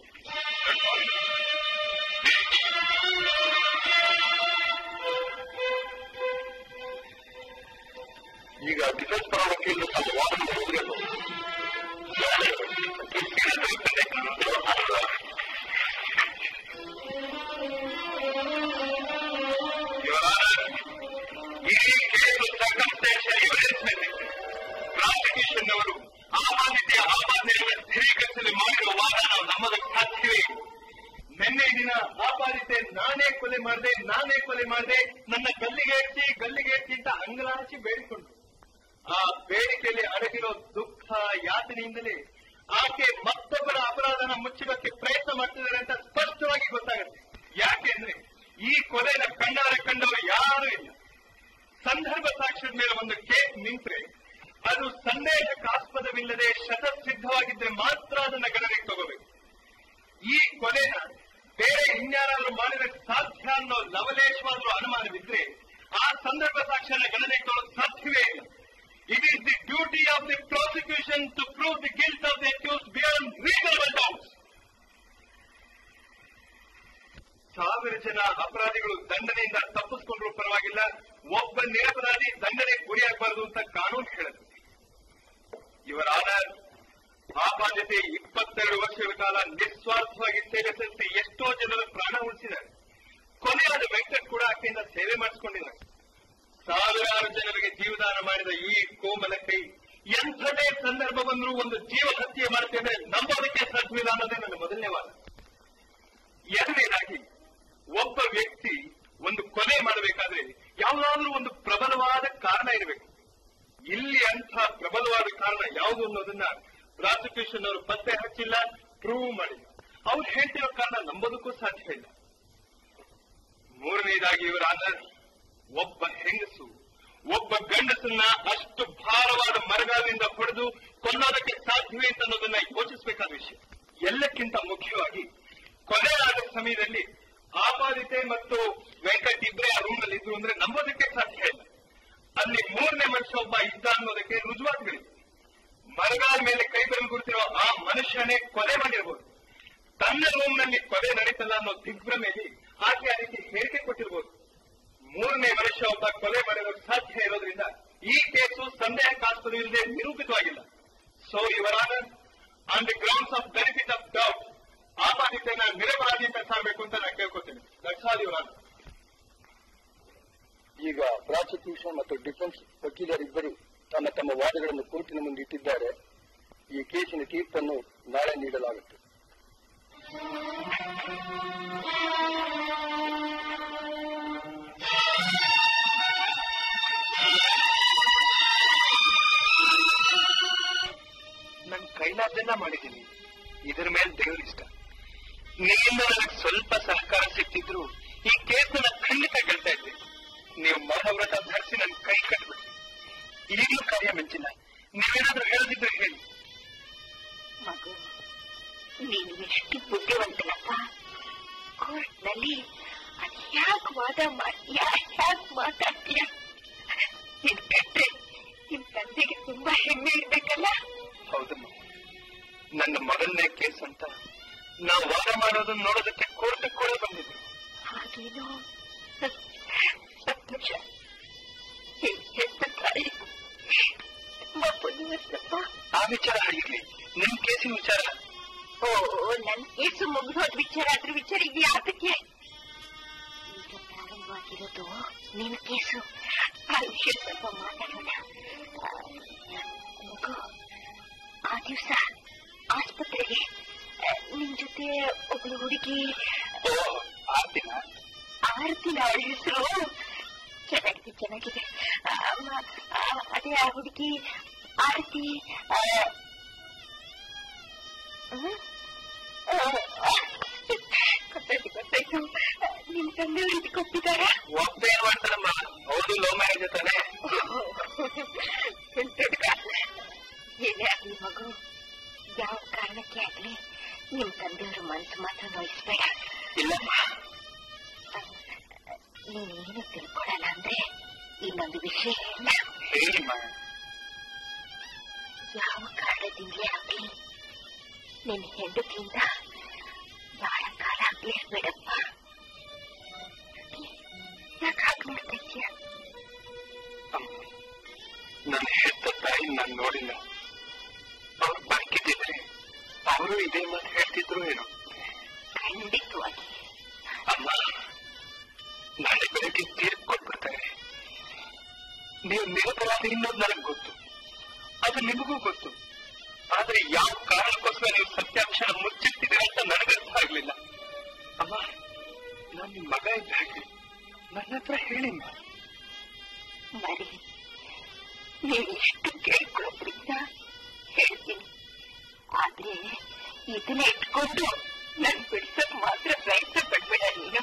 ಈಗ ಡಿಫೆನ್ಸ್ ಪರ ವಕೀಲರು ತಮ್ಮ ವಾದನ ಮುಗಿಸಬೇಕು ಸರ್ಕಮ್ಸ್ಟೆನ್ಷಿಯಲ್ ಆ ನಾವು ದಿನ ಆಪಾದಿತೆ ನಾನೇ ಕೊಲೆ ಮಾಡಿದೆ ನಾನೇ ಕೊಲೆ ಮಾಡಿದೆ ನನ್ನ ಗಲ್ಲಿಗೆ ಎತ್ತಿ ಗಲ್ಲಿಗೆ ಅಂಗಲಾಚಿ ಬೇಡಿಕೊಂಡ್ರು ಆ ಬೇಡಿಕೆಯಲ್ಲಿ ಅಡಗಿರೋ ದುಃಖ ಯಾತನೆಯಿಂದಲೇ ಆಕೆ ಮತ್ತೊಬ್ಬರ ಅಪರಾಧನ ಮುಚ್ಚಲಿಕ್ಕೆ ಪ್ರಯತ್ನ ಮಾಡ್ತಿದ್ದಾರೆ ಅಂತ ಸ್ಪಷ್ಟವಾಗಿ ಗೊತ್ತಾಗುತ್ತೆ. ಯಾಕೆಂದ್ರೆ ಈ ಕೊಲೆನ ಕಂಡವರ ಕಂಡವರು ಯಾರೂ ಇಲ್ಲ. ಸಂದರ್ಭ ಸಾಕ್ಷ್ಯದ ಮೇಲೆ ಒಂದು ಕೇಸ್ ನಿಂತ್ರೆ ಅದು ಸಂದೇಹಕ್ಕಾಸ್ಪದವಿಲ್ಲದೆ ಶತಸಿದ್ಧವಾಗಿದ್ರೆ ಮಾತ್ರ ಅದನ್ನ ಗಣನೆಗೆ ತಗೋಬೇಕು. ಈ ಕೊಲೆನ ಬೇರೆ ಇನ್ಯಾರಾದ್ರೂ ಮಾಡಿದಕ್ಕೆ ಸಾಧ್ಯ ಅನ್ನೋ ಲವಲೇಶವಾದ್ರೂ ಅನುಮಾನವಿದ್ರೆ ಆ ಸಂದರ್ಭ ಸಾಕ್ಷ್ಯನ ಗಣನೆಗೆ ತಗೊಳ್ಳೋದು ಸಾಧ್ಯವೇ ಇಲ್ಲ. It is the duty of the prosecution to prove the guilt of the accused beyond reasonable ಸಾವಿರ ಜನ ಅಪರಾಧಿಗಳು ದಂಡನೆಯಿಂದ ತಪ್ಪಿಸ್ಕೊಂಡ್ರೂ ಪರವಾಗಿಲ್ಲ. ಒಬ್ಬ ನಿರಪರಾಧಿ ದಂಡನೆ ಗುರಿಯಾಗಬಾರದು ಅಂತ ಕಾನೂನು ಹೇಳುತ್ತೆ. ಇವರ ಆಧಾರ್ ಆಪಾದ್ಯತೆ ಇಪ್ಪತ್ತೆರಡು ವರ್ಷಗಳ ಕಾಲ ನಿಸ್ವಾರ್ಥವಾಗಿ ಸೇವೆ ಸಲ್ಲಿಸಿ ಎಷ್ಟೋ ಜನರು ಪ್ರಾಣ ಉಳಿಸಿದ್ದಾರೆ. ಕೊನೆಯಾದ ವೆಂಕಟ್ ಕೂಡ ಆಕೆಯಿಂದ ಸೇವೆ ಮಾಡಿಸಿಕೊಂಡಿದ್ದಾರೆ. ಸಾವಿರಾರು ಜನರಿಗೆ ಜೀವದಾನ ಮಾಡಿದ ಈ ಕೋಮಲ ಕೈ ಎಂಥದೇ ಸಂದರ್ಭ ಬಂದರೂ ಒಂದು ಜೀವ ಹತ್ಯೆ ಮಾಡ್ತೇನೆ ನಂಬೋದಕ್ಕೆ ಸಾಧ್ಯವಿಲ್ಲ ಅನ್ನೋದೇ ನನ್ನ ಮೊದಲನೇ ವಾದ. ಎರಡನೇದಾಗಿ, ಒಬ್ಬ ವ್ಯಕ್ತಿ ಒಂದು ಕೊಲೆ ಮಾಡಬೇಕಾದ್ರೆ ಯಾವುದಾದ್ರೂ ಒಂದು ಪ್ರಬಲವಾದ ಕಾರಣ ಇರಬೇಕು. ಇಲ್ಲಿ ಅಂಥ ಪ್ರಬಲವಾದ ಕಾರಣ ಯಾವುದು ಅನ್ನೋದನ್ನ ಪ್ರಾಸಿಕ್ಯೂಷನ್ ಅವರು ಪತ್ತೆ ಹಚ್ಚಿಲ್ಲ, ಪ್ರೂವ್ ಮಾಡಿಲ್ಲ. ಅವ್ರು ಹೇಳ್ತಿರೋ ಕಾರಣ ನಂಬೋದಕ್ಕೂ ಸಾಧ್ಯ ಇಲ್ಲ. ಮೂರನೇದಾಗಿ, ಇವರ ಒಬ್ಬ ಹೆಂಗಸು, ಒಬ್ಬ ಗಂಡಸನ್ನ ಅಷ್ಟು ಭಾರವಾದ ಮರಗಾಲಿಂದ ಹೊಡೆದು ಕೊಲ್ಲೋದಕ್ಕೆ ಸಾಧ್ಯವೇ ಅಂತ ಅನ್ನೋದನ್ನ ಯೋಚಿಸಬೇಕಾದ ವಿಷಯ. ಎಲ್ಲಕ್ಕಿಂತ ಮುಖ್ಯವಾಗಿ ಕೊಲೆ ಆದ ಸಮಯದಲ್ಲಿ ಆಪಾದಿತೆ ಮತ್ತು ವೆಂಕಟ್ ಇಬ್ಬರೇ ಆ ರೂಮ್ನಲ್ಲಿ ಇದ್ರು ಅಂದ್ರೆ ನಂಬೋದಕ್ಕೆ ಸಾಧ್ಯ ಇಲ್ಲ. ಅಲ್ಲಿ ಮೂರನೇ ಮನುಷ್ಯ ಒಬ್ಬ ಇದ್ದ ಅನ್ನೋದಕ್ಕೆ ರುಜುವಾತುಗಳಿವೆ ಮರಗಾಲ ಮೇಲೆ ಕೈ ಗುರುತಿರೋ ಆ ಮನುಷ್ಯನೇ ಕೊಲೆ ಮಾಡಿರ್ಬೋದು. ತನ್ನ ರೂಮ್ನಲ್ಲಿ ಕೊಲೆ ನಡೀತಲ್ಲ ಅನ್ನೋ ದಿಗ್ಭ್ರಮೆಯಲ್ಲಿ ಆಕೆ ಅದಕ್ಕೆ ಹೇಳಿಕೆ ಕೊಟ್ಟಿರ್ಬೋದು. ಮೂರನೇ ವರ್ಷ ಒಬ್ಬ ಕೊಲೆ ಮಾಡಿರೋದು ಸಾಧ್ಯ ಇರೋದ್ರಿಂದ ಈ ಕೇಸು ಸಂದೇಹಕ್ಕಾಸ್ಪದ ಇಲ್ಲದೆ ನಿರೂಪಿತವಾಗಿಲ್ಲ. So ಇವರಾದ on the grounds of benefit of doubt ಆಪಾದಿತೆಯನ್ನ ನಿರಪರಾಧಿ ಅಂತ ಅಂತ ನಾನು ಕೇಳ್ಕೊತೀನಿ. ದಟ್ಸ್ ಆಲ್ ಇವರಾದ ಈಗ ಪ್ರಾಸಿಕ್ಯೂಷನ್ ಮತ್ತು ಡಿಫೆನ್ಸ್ ವಕೀಲರಿಬ್ಬರು ತಮ್ಮ ತಮ್ಮ ವಾದಗಳನ್ನು ಕೋರ್ಟಿನ ಮುಂದೆ ಇಟ್ಟಿದ್ದಾರೆ. ಈ ಕೇಸಿನ ತೀರ್ಪನ್ನು ನಾಳೆ ನೀಡಲಾಗುತ್ತೆ. ನನ್ ಕೈಲಾದ್ದೆಲ್ಲ ಮಾಡಿದ್ದೀನಿ. ಇದರ ಮೇಲೆ ದೇವ್ರ ಇಷ್ಟ. ನಿಮ್ಮಿಂದ ನನಗೆ ಸ್ವಲ್ಪ ಸಹಕಾರ ಸಿಕ್ಕಿದ್ರು ಈ ಕೇಸ್ ನಾನು ಖಂಡಿತ ಕೇಳ್ತಾ ಇದ್ದೆ. ನೀವು ಮೌನವ್ರತ ಧರಿಸಿ ನನ್ನ ಕೈ ಕಟ್ಬಿಡಿ. ಈಗಲೂ ಕಾರ್ಯ ಮೆಚ್ಚಿಲ್ಲ. ನೀವೇನಾದ್ರೂ ಹೇಳದಿದ್ರೆ ಹೇಳಿ. ಮಗು ನೀನು ಎಷ್ಟು ಬುದ್ಧಿವಂತನಪ್ಪ. ಕೋರ್ಟ್ನಲ್ಲಿ ಅದ್ಯಾಕ್ ವಾದ ಮಾಡ್ತೀಯ ಯಾಕೆ ಮಾತಾಡ್ತೀಯ. ನಿನ್ ಕಟ್ರೆ ನಿಮ್ ತಂದೆಗೆ ತುಂಬಾ ಹೆಮ್ಮೆ ಇರ್ಬೇಕಲ್ಲ? ಹೌದಮ್ಮ ನನ್ನ ಮೊದಲನೇ ಕೇಸ್ ಅಂತ. ನಾವು ವಾದ ಮಾಡೋದನ್ನ ನೋಡೋದಕ್ಕೆ ಕೋರ್ಟ್ ಕೂಡ ಬಂದಿದ್ರು. ಹಾಗೇನೋ. ಆ ವಿಚಾರ ಆಗಿರ್ಲಿ ನಿಮ್ ಕೇಸಿನ ವಿಚಾರ. ಓ ನನ್ ಕೇಸು ಮುಗಿದೋದ್ ವಿಚಾರ ಅದ್ರ ವಿಚಾರ ಈಗ ಯಾತಕ್ಕೆ? ಈಗ ಪ್ರಾರಂಭವಾಗಿರೋದು ನಿನ್ ಕೇಸು. ಆ ವಿಷಯ ಸ್ವಲ್ಪ ಮಾತಾಡೋಣ. ಮಗು ಆ ದಿವಸ ಆಸ್ಪತ್ರೆಗೆ ಆ, ನಿನ್ ಜೊತೆ ಒಬ್ಳು ಹುಡುಗಿ ಓ ಆ ದಿನ ಆರು ದಿನ ಅವಳ ಹೆಸರು ಚೆನ್ನಾಗಿದೆ ಚೆನ್ನಾಗಿದೆ ಆ, ಮ- ಆ, ಅದೇ ಆ ಹುಡುಗಿ ಆರತಿ ಆ, ಹ್ಮ್? ಆ, ಆ, ಗೊತ್ತಾಯ್ತು ಗೊತ್ತಾಯ್ತು ನಿಮ್ ತಂದೆಯವರು ಇದಕ್ಕೆ ಒಪ್ಪಿದಾರ ಒಬ್ಬ ಏನ್ ಮಾಡ್ತಾರಮ್ಮ ಅವ್ರದ್ದು ಲವ್ ಮ್ಯಾರೇಜ್ ತಾನೆ ಹುಡುಗ ಏನೇ ಆಗ್ಲಿ ಮಗು ಯಾವ ಕಾರಣಕ್ಕೆ ಆಗ್ಲಿ ನಿಮ್ ತಂದೆಯವರು ಮನಸ್ಸು ಮಾತ್ರ ನೋಯಿಸ್ಬೇಡ ಇಲ್ಲಮ್ಮ ನೀನೇನು ತಿಳ್ಕೊಳಲ್ಲ ಅಂದ್ರೆ ಇನ್ನೊಂದು ವಿಷಯ ಇಲ್ಲ ಹೇಳಿಮ್ಮ ಯಾವ ಕಾರಣದಿಂದಲೇ ಆಗ್ಲಿ ನಿನ್ನ ಹೆಂಡತಿಯಿಂದ ಬಹಳ ಕಾಲ ಆಗ್ಲಿರ್ಬೇಡಪ್ಪ ಯಾಕೆ ಹಾಗೆ ಮಾಡ್ತಾ ಇದೀಯ ಅಮ್ಮ, ನನ್ನ ಹೆತ್ತ ತಾಯಿ ನಾನು ನೋಡಿಲ್ಲ ಅವ್ರು ಬದುಕಿದ್ದಿದ್ರೆ ಅವರು ಇದೇ ಮಾತು ಹೇಳ್ತಿದ್ರು ಏನು ಖಂಡಿತವಾಗಿ ಅಮ್ಮ ನಾಳೆ ಬೆಳಗ್ಗೆ ತೀರ್ಪು ಕೊಟ್ಬಿಡ್ತಾರೆ ನೀವು ನಿರಪರಾಧಿ ಇನ್ನೊಂದು ನನಗೆ ಗೊತ್ತು ಅದು ನಿಮಗೂ ಗೊತ್ತು ಆದ್ರೆ ಯಾವ ಕಾರಣಕ್ಕೋಸ್ಕರ ನೀವು ಸತ್ಯಾಂಶ ಮುಚ್ಚಿಟ್ಟಿದ್ದೀರ ಅಂತ ನನಗೆ ಅರ್ಥ ಆಗ್ಲಿಲ್ಲ ಅಮ್ಮ ನಾನು ನಿಮ್ ಮಗ ಇದ್ದ ಹಾಗೆ ನನ್ನ ಹತ್ರ ಹೇಳಿಮ್ಮ ಮರಿ ನೀವು ಎಷ್ಟು ಕೇಳ್ಕೊಳ್ಳೋದ್ರಿಂದ ಹೇಳ್ತೀನಿ ಆದ್ರೆ ಇದನ್ನ ಇಟ್ಕೊಂಡು ನನ್ ಬಿಡ್ಸಕ್ ಮಾತ್ರ ಪ್ರಯತ್ನ ಪಡ್ಬೇಡ ನೀನು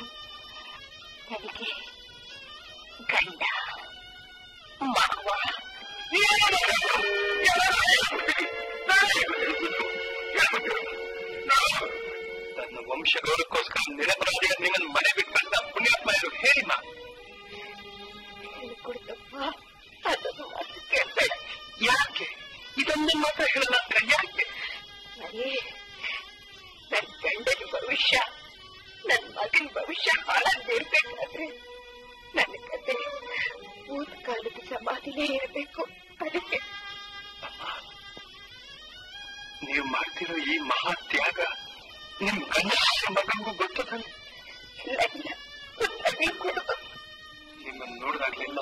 ನನಗೆ ಗಂಡ ಮಾವ ನನ್ನ ವಂಶ ಗೌರವಕ್ಕೋಸ್ಕರ ನಿರಪರಾಧಿಯ ನಿಮ್ಮನ್ನು ಮನೆ ಬಿಟ್ಟು ಪುಣ್ಯಾತ್ಮ ಇರು ಹೇಳಿಮ್ಮ ಹೇಳ್ಕೊಡ್ತಪ್ಪ ಅದನ್ನು ಮಾತು ಕೇಳ್ಬೇಡ ಯಾಕೆ ಇದೊಂದು ಮಾತ್ರ ಹೇಳಲ್ಲ ಅಂದ್ರೆ ಯಾಕೆ ನನ್ನ ನನ್ ಗಂಡನ ಭವಿಷ್ಯ ನನ್ನ ಮಗನ ಭವಿಷ್ಯ ಹಾಳಾಗಿರ್ಬೇಕಾದ್ರೆ ನನ್ನ ಕತೆ ಭೂತಕಾಲದ ಸಮಾಧಿನೇ ಇರಬೇಕು. ಅದಕ್ಕೆ ನೀವು ಮಾಡ್ತಿರೋ ಈ ಮಹಾ ತ್ಯಾಗ ನಿಮ್ ಗಂಡ ಮಗನಿಗೂ ಗೊತ್ತು ತಾನೆ? ಇಲ್ಲ ಇಲ್ಲ ಗೊತ್ತಾಗ್ಲಿ ಕೊಡು. ನಿಮ್ಮನ್ನು ನೋಡಿದಾಗ್ಲಿಲ್ಲ.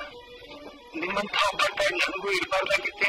ನಿಮ್ಮಂತ ಒಬ್ಬ ನನಗೂ ಇರಬಾರ್ದಾಗಿತ್ತೆ.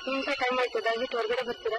ಹತ್ತು ನಿಮಿಷ ಟೈಮ್ ಆಯ್ತು ದಯವಿಟ್ಟು ಹೊರಗಡೆ ಬರ್ತೀರಾ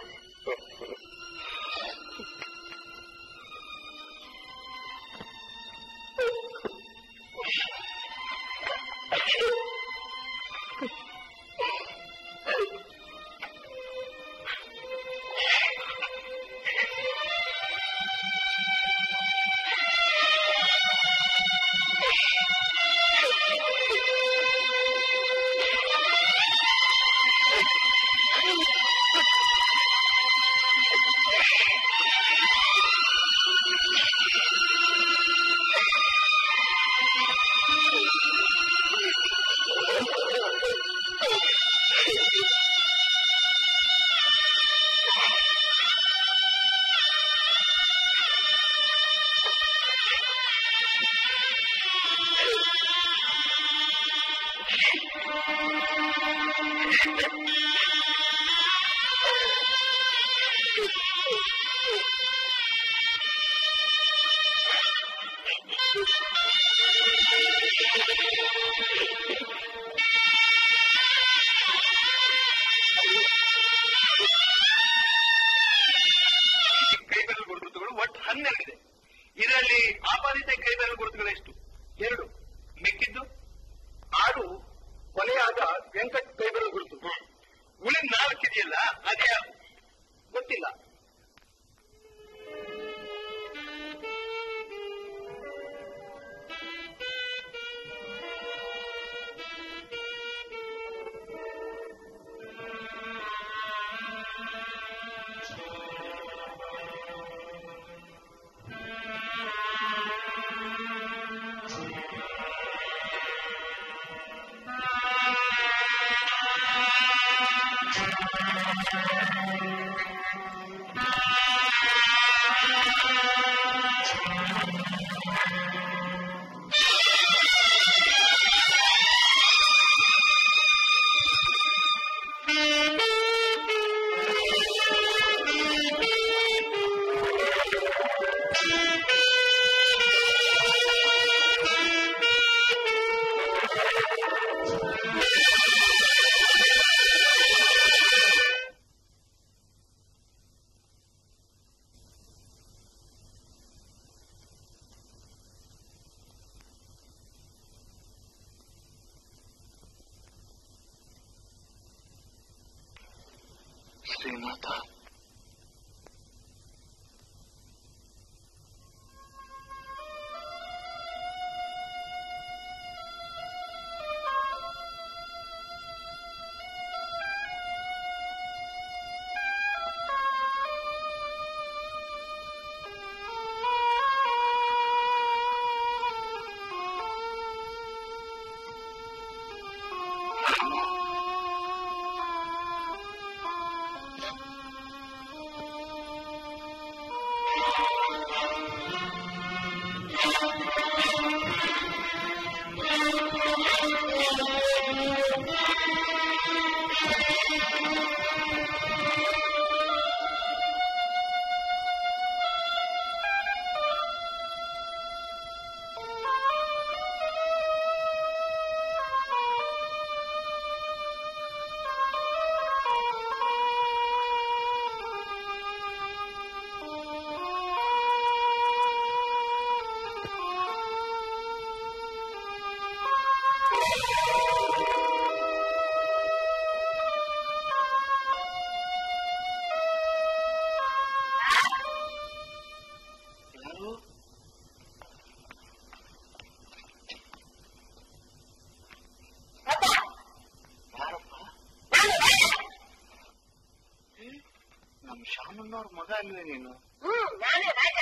ನಮ್ ಶಾಮಣ್ಣವ್ರ ಮಗ ಅಲ್ವೇ ನೀನು? ಹ್ಮ್ ನಾನೇ ರಾಜ.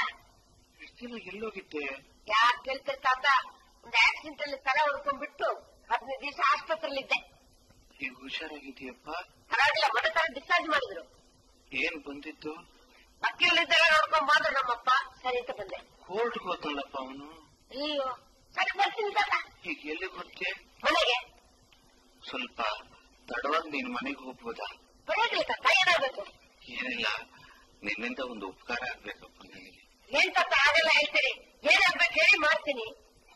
ಎಲ್ಲೋಗಿದ್ದೆ? ಯಾಕೆ ಕೇಳ್ತಾರೆ ತಾತ? ಒಂದು ಆಕ್ಸಿಡೆಂಟ್ ಅಲ್ಲಿ ತಲೆ ಹೊಡ್ಕೊಂಡ್ಬಿಟ್ಟು ಹದಿನೈದು ದಿವಸ ಆಸ್ಪತ್ರೆಲಿದ್ದೆ ಈಗ ಹುಷಾರಾಗಿದೆಯಪ್ಪ ಪರವಾಗಿಲ್ಲ ಮೊದಲ ತರ ಡಿಸ್ಚಾರ್ಜ್ ಮಾಡಿದ್ರು. ಏನ್ ಬಂದಿತ್ತು ಮಕ್ಕಳಿದ್ದೆಲ್ಲ ನೋಡ್ಕೊಂಡ್ ಬಂದ್ರು ನಮ್ಮಪ್ಪ. ಸರಿ ಅಂತ ಬಂದೆ. ಕೋರ್ಟ್ ಗೊತ್ತಲ್ಲಪ್ಪ ಅವನು? ಅಯ್ಯೋ ಸರಿ ಬರ್ತೀನಿ ತಾತ. ಈಗ ಎಲ್ಲಿ ಬರ್ತೀಯ ಮನೆಗೆ. ಸ್ವಲ್ಪ ತಡವಾಗಿ ನೀನ್ ಮನೆಗೆ ಹೋಗ್ಬೋದಾ? ಪರವಾಗಿಲ್ಲ ತಾತ ಏನಾಗಬೇಕು? ಏನಿಲ್ಲ. ನಿನ್ನಿಂದ ಒಂದು ಉಪಕಾರ ಆಗ್ಬೇಕಪ್ಪ ನನಗೆ ಏನ್ ಆಗಲ್ಲ ಹೇಳ್ತೀನಿ ಏನಾಗ್ಬೇಕು ಹೇಳಿ ಮಾಡ್ತೀನಿ.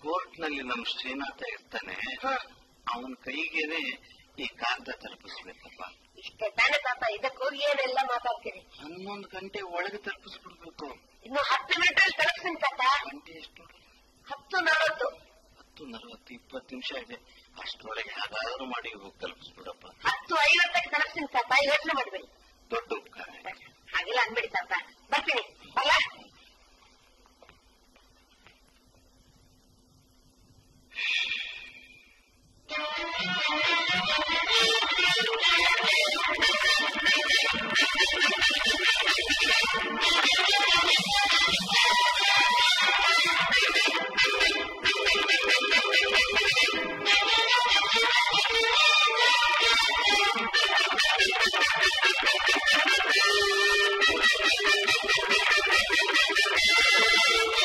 ಕೋರ್ಟ್ನಲ್ಲಿ ನಮ್ ಶ್ರೀನಾಥ ಇರ್ತಾನೆ. ಅವನ ಕೈಗೇನೆ ಈ ಕಾಗದ ತಲುಪಿಸ್ಬೇಕಪ್ಪ. ಇಷ್ಟೇ ತಾನೇ ತಾತ ಇದಕ್ಕೋಗಿ ಏನೆಲ್ಲ ಮಾತಾಡ್ತೀನಿ ಹನ್ನೊಂದು ಗಂಟೆ ಒಳಗೆ ತಲುಪಿಸ್ಬಿಡ್ಬೇಕು. ಇನ್ನು ಹತ್ತು ಮಿನಿಟ್ ಅಲ್ಲಿ ತಲುಪಿಸ್ತೀನಿ ತಾತ. ಗಂಟೆ ಎಷ್ಟು? ಹತ್ತು ನಲವತ್ತು. ಹತ್ತು ನಲವತ್ತು ಇಪ್ಪತ್ತು ನಿಮಿಷ ಇದೆ. ಅಷ್ಟರೊಳಗೆ ಹಾಗಾದ್ರೂ ಮಾಡಿ ಹೋಗಿ ತಲುಪಿಸ್ಬಿಡಪ್ಪ. ಹತ್ತು ಐವತ್ತಕ್ಕೆ ತಲುಪಿಸ್ತೀನಿ ತಾತ ಯೋಚನೆ ಮಾಡ್ಬೇಡಿ. ದೊಡ್ಡ ಉಪಕಾರ ಆಯ್ತು. ಹಾಗೆಲ್ಲ ಅನ್ಬೇಡಿ ತಾತ ಬರ್ತೀನಿ ಅಲ್ಲ Thank you. Thank you.